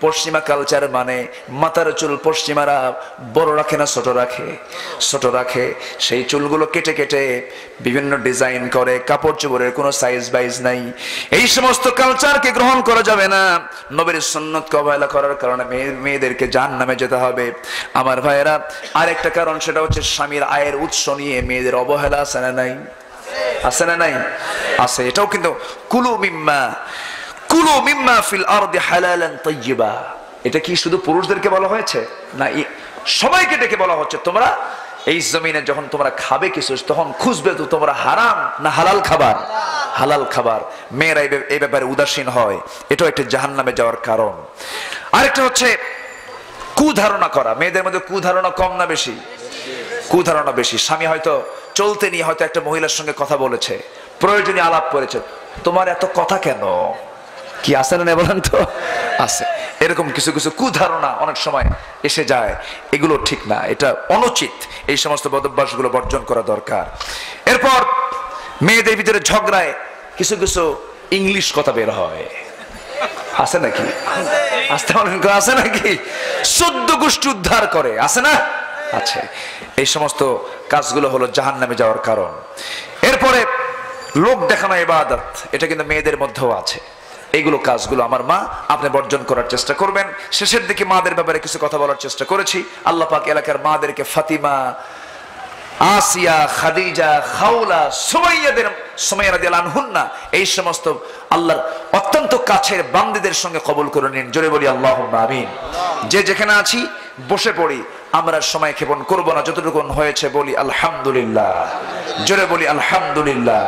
পশ্চিমা কালচার মানে মাথার চুল পশ্চিমারা বড় রাখে না ছোট রাখে? ছোট রাখে। সেই চুলগুলো কেটে কেটে বিভিন্ন ডিজাইন করে, কাপড় চোপড়ের কোনো সাইজ বাইজ নাই। এই সমস্ত কালচারকে গ্রহণ করা যাবে না। নবীর সন্ন্যত অবহেলা করার কারণে মেয়ে- মেয়েদেরকে যান নামে যেতে হবে। আমার ভাইয়েরা, আরেকটা কারণ সেটা হচ্ছে স্বামীর আয়ের উৎস নিয়ে মেয়েদের অবহেলা আছে না নাই? আছে না নাই? আছে। এটাও কিন্তু কুলু মিম্মা কুলু মিম্মা ফিল আরদি হালালান তাইয়্যিবা। এটা কি শুধু পুরুষদেরকে বলা হয়েছে? না সবাইকে ডেকে বলা হচ্ছে? তোমরা এই জমিনে যখন তোমরা খাবে কিছু, তখন খুঁজবে তো তোমরা হারাম না হালাল খাবার? হালাল খাবার। মেয়েরা এই ব্যাপারে উদাসীন হয়। এটাও একটা জাহান্নামে যাওয়ার কারণ। আরেকটা হচ্ছে কুধারণা করা। মেয়েদের মধ্যে কুধারণা কম না বেশি? কুধারণা বেশি। স্বামী হয়তো চলতে নিয়ে হয়তো একটা মহিলার সঙ্গে কথা বলেছে। প্রয়োজনীয় আলাপ করেছে। তোমার এত কথা কেন? কি আছে না বলেন তো? আছে। এরকম কিছু কিছু কুধারণা অনেক সময় এসে যায়। এগুলো ঠিক না। এটা অনুচিত। এই সমস্ত বদভ্যাসগুলো বর্জন করা দরকার। এরপর মেয়েদের ভিতরে ঝগড়ায় কিছু কিছু ইংলিশ কথা বের হয়। আছে নাকি? আসতে আছে নাকি? চোদ্দ গোষ্ঠী উদ্ধার করে। আছে না? আছে। এই সমস্ত কাজগুলো হলো জাহান নামে যাওয়ার কারণ। এরপরে লোক দেখানো এবাদত এটা কিন্তু মেয়েদের মধ্যেও আছে। এইগুলো কাজগুলো আমার মা, আপনি বর্জন করার চেষ্টা করবেন। শেষের দিকে মাদের ব্যাপারে কিছু কথা বলার চেষ্টা করেছি। আল্লাহ পাক এলাকার মাদেরকে ফাতিমা, আসিয়া, খাদিজা খাউলা সুমাইয়াদের, সুমাইয়া আনহুন্না, এই সমস্ত আল্লাহর অত্যন্ত কাছের বান্দীদের সঙ্গে কবুল করে নিন। জোরে বলি আল্লাহুম্মা আমিন। যে যেখানে আছি, বসে পড়ি। আমরা সময় ক্ষেপণ করব না, যতটুকু হয়েছে বলি আলহামদুলিল্লাহ। জোরে বলি আলহামদুলিল্লাহ।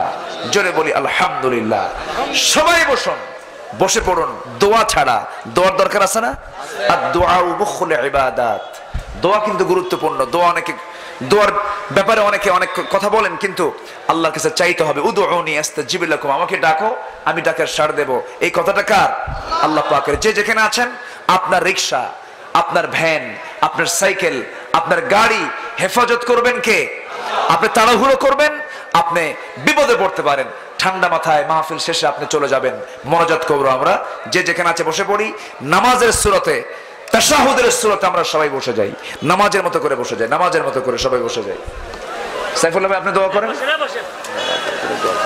জোরে বলি আলহামদুলিল্লাহ। সবাই বসুন। বসে পড়ুন। দোয়া ছাড়া। দোয়ার দরকার আছে না? আর দোয়া মুখুল ইবাদাত। দোয়া কিন্তু গুরুত্বপূর্ণ। দোয়া অনেকে দোয়ার ব্যাপারে অনেকে অনেক কথা বলেন, কিন্তু আল্লাহর কাছে চাইতে হবে। উদুনি আস্তাজিবু লাকুম। আমাকে ডাকো, আমি ডাকার সাড় দেব। এই কথাটা কার? আল্লাহ পাকের। যে যেখানে আছেন, আপনার রিকশা আপনার ভ্যান, আপনার সাইকেল, আপনার গাড়ি হেফাজত করবেন কে? আপনি তাড়াহুড়ো করবেন, আপনি বিপদে পড়তে পারেন। ঠান্ডা মাথায় মাহফিল শেষে আপনি চলে যাবেন। মনোজাত করব আমরা। যে যেখানে আছে বসে পড়ি। নামাজের সুরতে তাশাহুদের সুরতে আমরা সবাই বসে যাই। নামাজের মতো করে বসে যাই নামাজের মতো করে সবাই বসে যাই। সাইফুল্লাহ ভাই আপনি দোয়া করেন?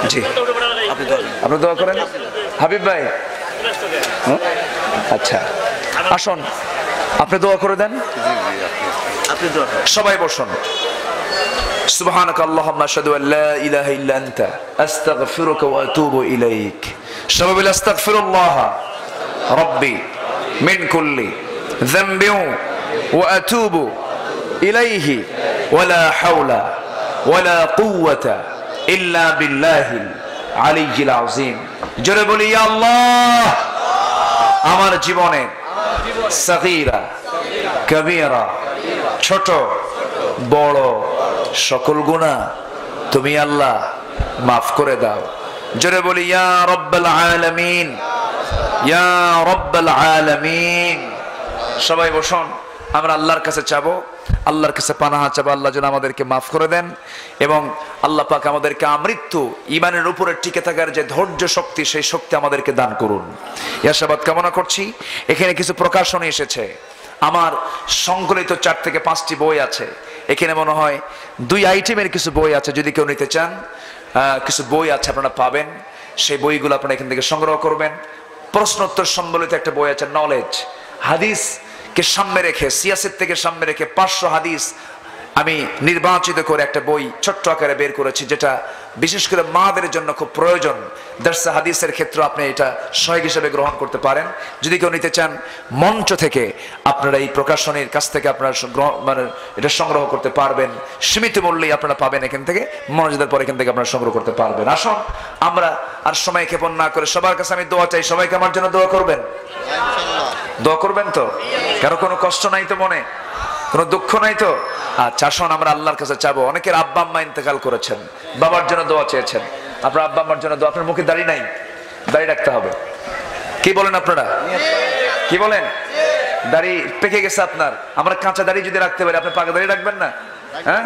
জি। আপনি দোয়া করেন? হাবিব ভাই? আচ্ছা। আসুন। আপনি দোয়া করে দেন? সবাই বসুন। سبحانك اللهم اشهد ان لا اله الا انت استغفرك واتوب اليك شباب استغفر الله ربي من كل ذنب واتوب اليه ولا حول ولا قوه الا بالله العلي العظيم জোরে বলি ইয়া আল্লাহ আমার জীবনে সগীরা কবিরা ছোট বড় সকল গুণা তুমি আল্লাহ মাফ করে দাও। জোরে বলি, ইয়া ইয়া সবাই বসুন, আমরা আল্লাহর কাছে চাবো, আল্লাহর কাছে পানাহা চাবো, আল্লাহ যেন আমাদেরকে মাফ করে দেন এবং আল্লাহ পাক আমাদেরকে আমৃত্যু, ইমানের উপরে টিকে থাকার যে ধৈর্য শক্তি, সেই শক্তি আমাদেরকে দান করুন। ইয়াসাবাদ কামনা করছি। এখানে কিছু প্রকাশনী এসেছে। আমার সংকলিত চার থেকে পাঁচটি বই আছে। এখানে মনে হয় দুই আইটেমের কিছু বই আছে, যদি কেউ নিতে চান কিছু বই আছে আপনারা পাবেন। সেই বইগুলো আপনারা এখান থেকে সংগ্রহ করবেন। প্রশ্নোত্তর সম্বলিত একটা বই আছে নলেজ হাদিস কে সামনে রেখে সিয়াসের থেকে সামনে রেখে পাঁচশো হাদিস আমি নির্বাচিত করে একটা বই ছোট্ট আকারে বের করেছি যেটা বিশেষ করে মাদের জন্য খুব প্রয়োজন। দার্সা হাদিসের ক্ষেত্রে আপনি এটা সহায়ক হিসেবে গ্রহণ করতে পারেন। যদি কেউ নিতে চান মঞ্চ থেকে আপনারা এই প্রকাশনীর কাছ থেকে আপনারা মানে এটা সংগ্রহ করতে পারবেন। সীমিত মূল্যেই আপনারা পাবেন এখান থেকে। মর্যাদার পর এখান থেকে আপনারা সংগ্রহ করতে পারবেন। আসুন আমরা আর সময় ক্ষেপণ না করে সবার কাছে আমি দোয়া চাই। সবাইকে আমার জন্য দোয়া করবেন? দোয়া করবেন তো? কারও কোনো কষ্ট নাই তো মনে? কোনো দুঃখ নাই তো? আচ্ছা আসুন আমরা আল্লাহর কাছে চাবো। অনেকের আব্বা আম্মা ইন্তেকাল করেছেন বাবার জন্য দোয়া চেয়েছেন। আপনার আব্বা আম্মার জন্য দোয়া আপনার মুখে দাড়ি নাই? দাড়ি রাখতে হবে। কি বলেন আপনারা? কি বলেন? দাড়ি পেকে গেছে আপনার। আমরা কাঁচা দাড়ি যদি রাখতে পারি আপনি পাকা দাড়ি রাখবেন না? হ্যাঁ?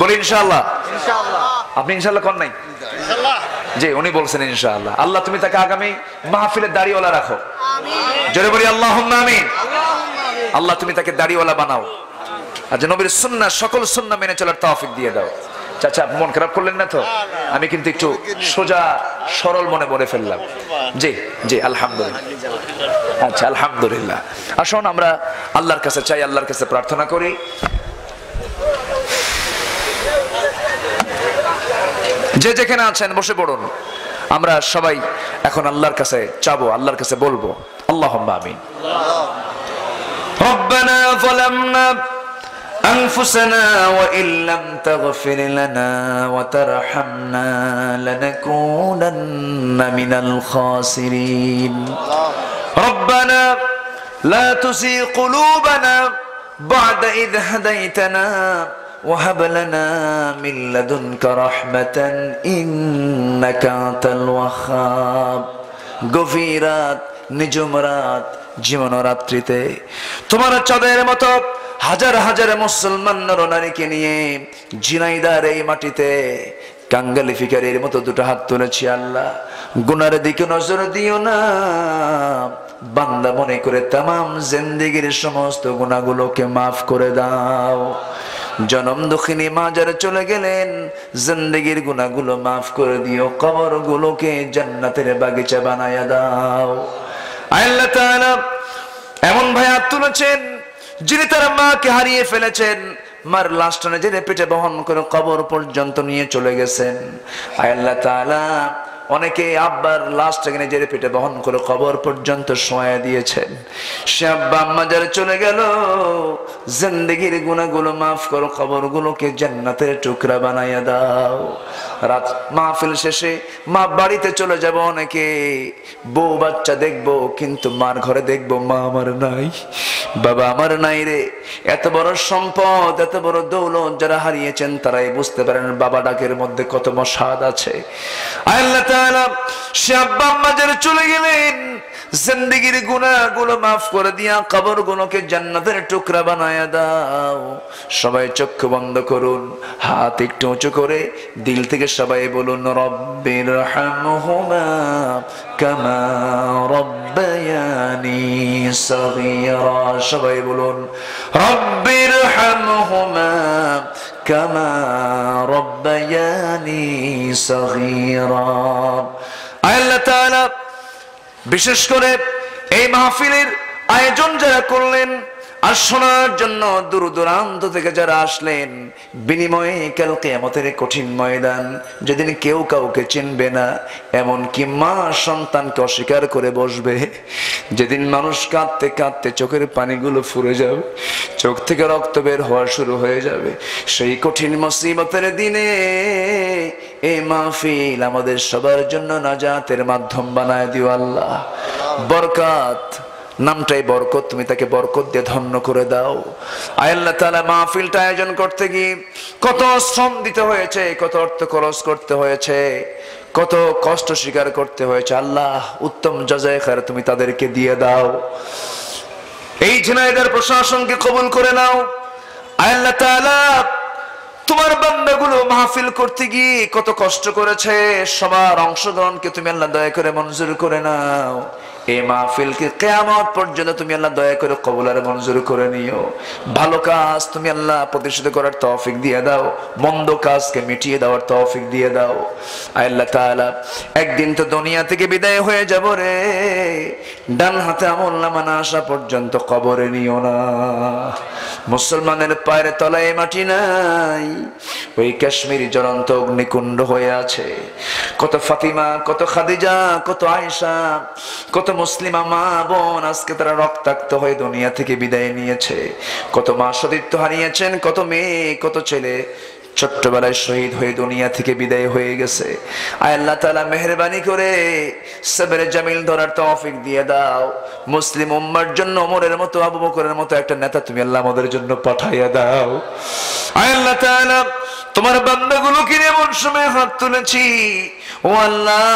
বলি ইনশাআল্লাহ। আপনি ইনশাআল্লাহ কর নাই? জি উনি বলছেন ইনশাআল্লাহ। আল্লাহ তুমি তাকে আগামী মাহফিলের দাড়িওয়ালা রাখো। জোরে বলি আল্লাহ আমিন আল্লাহ তুমি তাকে দাড়িওয়ালা বানাও। আর যে নবীর সুন্না সকল সুন্না মেনে চলার তৌফিক দিয়ে দাও। চাচা মন খারাপ করলেন না তো? আমি কিন্তু একটু সোজা সরল মনে বলে ফেললাম। জি জি আলহামদুলিল্লাহ। আচ্ছা আলহামদুলিল্লাহ। আসুন আমরা আল্লাহর কাছে চাই আল্লাহর কাছে প্রার্থনা করি। যে যেখানে আছেন বসে পড়ুন। আমরা সবাই এখন আল্লাহর কাছে চাবো আল্লাহর কাছে বলব। আল্লাহ আমিন। ربنا ظلمنا أنفسنا وإن لم تغفر لنا وترحمنا لنكونن من الخاسرين ربنا لا تزغ قلوبنا بعد إذ هديتنا وهب لنا من لدنك رحمة إنك أنت الوهاب গভীর রাত নিজম রাত জীবন রাত্রিতে। তোমার চাঁদের মতো হাজার হাজার মুসলমান নরনারীকে নিয়ে জিনাইদার এই মাটিতে কাঙ্গালি ফিকারের মতো দুটো হাত তুলেছি আল্লাহ। গুনার দিকে নজর দিও না। বান্দা মনে করে তাম জিন্দিগির সমস্ত গুণাগুলোকে মাফ করে দাও। জনম দক্ষিণী মাজারে চলে গেলেন। জিন্দগির গুণাগুলো মাফ করে দিও। কবর গুলোকে জান্নাতের বাগিচা বানায়া দাও। আল্লাহ তাআলা এমন ভাই হাত তুলেছেন, যিনি তার মাকে হারিয়ে ফেলেছেন, মার লাশটা নিজের পেটে বহন করে কবর পর্যন্ত নিয়ে চলে গেছেন। আল্লাহ তাআলা অনেকে আব্বার লাশটাকে নিজের পেটে বহন করে কবর পর্যন্ত শোয়া দিয়েছেন। সে আব্বা আম্মা যারা চলে গেল, জিন্দগির গুণাগুলো মাফ করো, কবরগুলোকে জান্নাতের টুকরা বানাইয়া দাও। রাত মাহফিল শেষে মা বাড়িতে চলে যাব অনেকে। বউ বাচ্চা দেখব, কিন্তু মার ঘরে দেখব মা আমার নাই। বাবা আমার নাই রে। এত বড় সম্পদ, এত বড় দৌলত যারা হারিয়েছেন তারাই বুঝতে পারেন বাবা ডাকের মধ্যে কত মশাদ আছে। আল্লাহ তাআলা সে আব্বা আম্মা যারা চলে গেলেন, জিন্দেগির গুনাহগুলো মাফ করে দিয়া কবর গুলোকে জান্নাতের টুকরা বানায়া দাও। সবাই চক্ষু বন্ধ করুন, হাত একটু উঁচু করে দিল থেকে সবাই বলুন রব্বির হামহুমা কামা রব্বায়ানি সবাই বলুন রব্বির হামহুমা কামা রব্বায়ানি সগীরা। আল্লাহ তাআলা বিশেষ করে এই মাহফিলের আয়োজন যারা করলেন আর শোনার জন্য দূর দূরান্ত থেকে যারা আসলেন, বিনিময়ে কাল কেয়ামতের কঠিন ময়দান, যেদিন কেউ কাউকে চিনবে না এমন কি মা সন্তানকে অস্বীকার করে বসবে, যেদিন মানুষ কাঁদতে কাঁদতে চোখের পানিগুলো ফুরে যাবে, চোখ থেকে রক্ত বের হওয়া শুরু হয়ে যাবে। সেই কঠিন মুসিবতের দিনে এই মাহফিল আমাদের সবার জন্য নাজাতের মাধ্যম বানায় দিও আল্লাহ। বরকাত নামটাই বরকত, তুমি তাকে বরকত দিয়ে ধন্য করে দাও। আয়াল্লাহ তালা মাহফিলটা আয়োজন করতে গিয়ে কত শ্রম দিতে হয়েছে, কত অর্থ খরচ করতে হয়েছে, কত কষ্ট স্বীকার করতে হয়েছে। আল্লাহ উত্তম জজায় খার তুমি তাদেরকে দিয়ে দাও। এই ঝিনাইদার প্রশাসনকে কবুল করে নাও। আয়াল্লাহ তাআলা, তোমার বান্দাগুলো মাহফিল করতে গিয়ে কত কষ্ট করেছে, সবার অংশগ্রহণকে তুমি আল্লাহ দয়া করে মঞ্জুর করে নাও। এই মাহফিলকে কেয়ামত পর্যন্ত তুমি আল্লাহ দয়া করে কবুল আর মঞ্জুর করে নিও। ভালো কাজ তুমি আল্লাহ প্রতিষ্ঠিত করার তৌফিক দিয়ে দাও। মন্দ কাজকে মিটিয়ে দেওয়ার তৌফিক দিয়ে দাও। আল্লাহ তাআলা একদিন তো দুনিয়া থেকে বিদায় হয়ে যাব রে। ডান হাতে আমল নামা না আসা পর্যন্ত কবরে নিও না। মুসলমানের পায়ের তলায় মাটি নাই। ওই কাশ্মীরি জ্বলন্ত অগ্নিকুণ্ড হয়ে আছে। কত ফাতিমা, কত খাদিজা, কত আয়েশা, কত মুসলিমা মা বোন, আজকে তারা রক্তাক্ত হয়ে দুনিয়া থেকে বিদায় নিয়েছে। কত মা সতীর্থ হারিয়েছেন, কত মেয়ে, কত ছেলে। ছোট্টবেলায় শহীদ হয়ে দুনিয়া থেকে বিদায় হয়ে গেছে। আল্লাহ তাআলা মেহরবানি করে সবরে জামিল ধরার তৌফিক দিয়ে দাও। মুসলিম উম্মার জন্য ওমরের মতো, আবু বকরের মতো একটা নেতা তুমি আল্লাহ আমাদের জন্য পাঠাইয়া দাও। আল্লাহ তাআলা, তোমার বান্দাগুলোকে নিয়ে এমন সময় হাত তুলেছি। ও আল্লাহ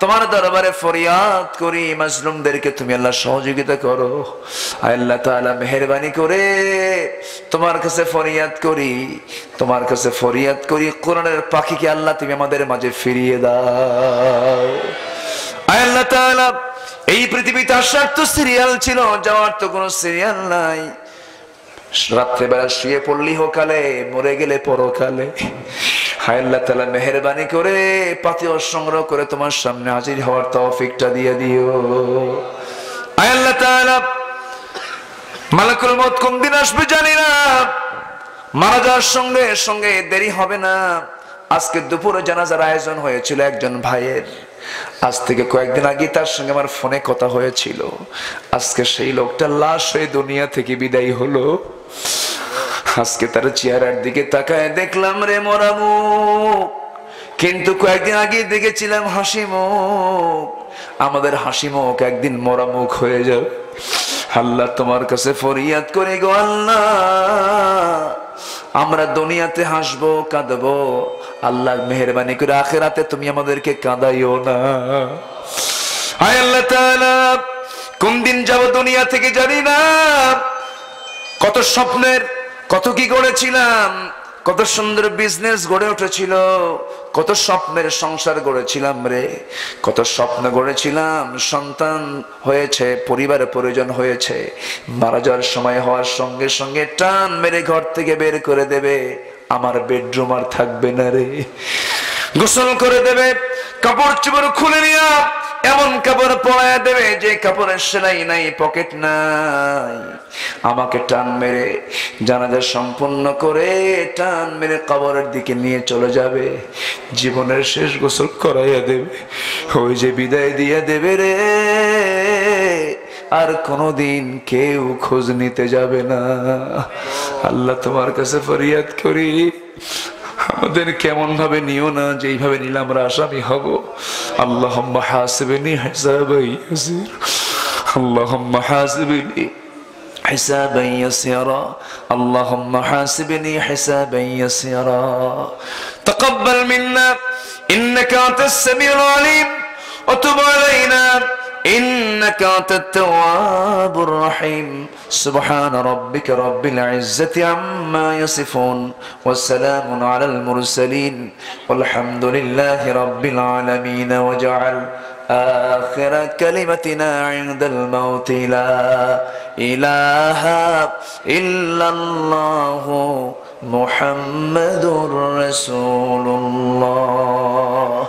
তোমার দরবারে ফরিয়াদ করি, মাজলুমদেরকে তুমি আল্লাহ সহযোগিতা করো। আল্লাহ তাআলা মেহেরবানি করে তোমার কাছে ফরিয়াদ করি, তোমার কাছে ফরিয়াদ করি। কোরআনের পাখিকে আল্লাহ তুমি আমাদের মাঝে ফিরিয়ে দাও। আল্লাহ তাআলা, এই পৃথিবীতে আসার তো সিরিয়াল ছিল, যাওয়ার তো কোনো সিরিয়াল নাই। রাত্রেবেলা শুয়ে পড়লি হোকালে মরে গেলে পরকালে হায় তালা মেহরবানি করে সংগ্রহ করে তোমার সামনে হাজির হওয়ার দিয়ে দিও। মালাকুল মত কোন আসবে জানি না। মারা যাওয়ার সঙ্গে সঙ্গে দেরি হবে না। আজকে দুপুরে জানাজার আয়োজন হয়েছিল একজন ভাইয়ের। আজ থেকে কয়েকদিন আগে তার সঙ্গে আমার ফোনে কথা হয়েছিল। আজকে সেই লোকটা লাশ হয়ে দুনিয়া থেকে বিদায় হলো। আজকে তার চেহারার দিকে তাকায় দেখলাম রে মরা মুখ। কিন্তু কয়েকদিন আগে দেখেছিলাম হাসি মুখ। আমাদের হাসি মুখ একদিন মরা মুখ হয়ে যাবে আল্লাহ তোমার কাছে ফরিয়াদ করে গো আল্লাহ। আমরা দুনিয়াতে হাসবো, কাঁদবো। আল্লাহ মেহরবানি করে আখেরাতে তুমি আমাদেরকে কাঁদাইও না। হায় আল্লাহ কোন দিন যাব দুনিয়া থেকে জানি না। কত স্বপ্নের, কত কি গড়েছিলাম, কত সুন্দর বিজনেস গড়ে উঠেছিল, কত স্বপ্নের সংসার গড়েছিলাম রে। কত স্বপ্ন গড়েছিলাম, সন্তান হয়েছে পরিবারের প্রয়োজন হয়েছে। মারা যাওয়ার সময় হওয়ার সঙ্গে সঙ্গে টান মেরে ঘর থেকে বের করে দেবে। আমার বেডরুম আর থাকবে না রে। গোসল করে দেবে, কাপড় চোপড় খুলে নিয়া এমন কাপড় পরায় দেবে যে কাপড়ের সেলাই নাই পকেট নাই। আমাকে টান মেরে জানাজা সম্পূর্ণ করে টান মেরে কবরের দিকে নিয়ে চলে যাবে। জীবনের শেষ গোসল করাইয়া দেবে, ওই যে বিদায় দিয়ে দেবে রে। আর কোনোদিন কেউ খোঁজ নিতে যাবে না আল্লাহ তোমার কাছে ফরিয়াদ করি আমাদের কেমন ভাবে নিও না যেইভাবে নিলে আমরা আসামি হব আল্লাহ হাসিবিনি হিসাবাই ইয়াসির আল্লাহ হাসিবিনি حسابا يسيرا اللهم حاسبني حسابا يسيرا تقبل منا إنك أنت السميع العليم وتب علينا إنك أنت التواب الرحيم سبحان ربك رب العزة عما يصفون والسلام على المرسلين والحمد لله رب العالمين وجعل آخر كلمتنا عند الموت لا إله إلا الله محمد رسول الله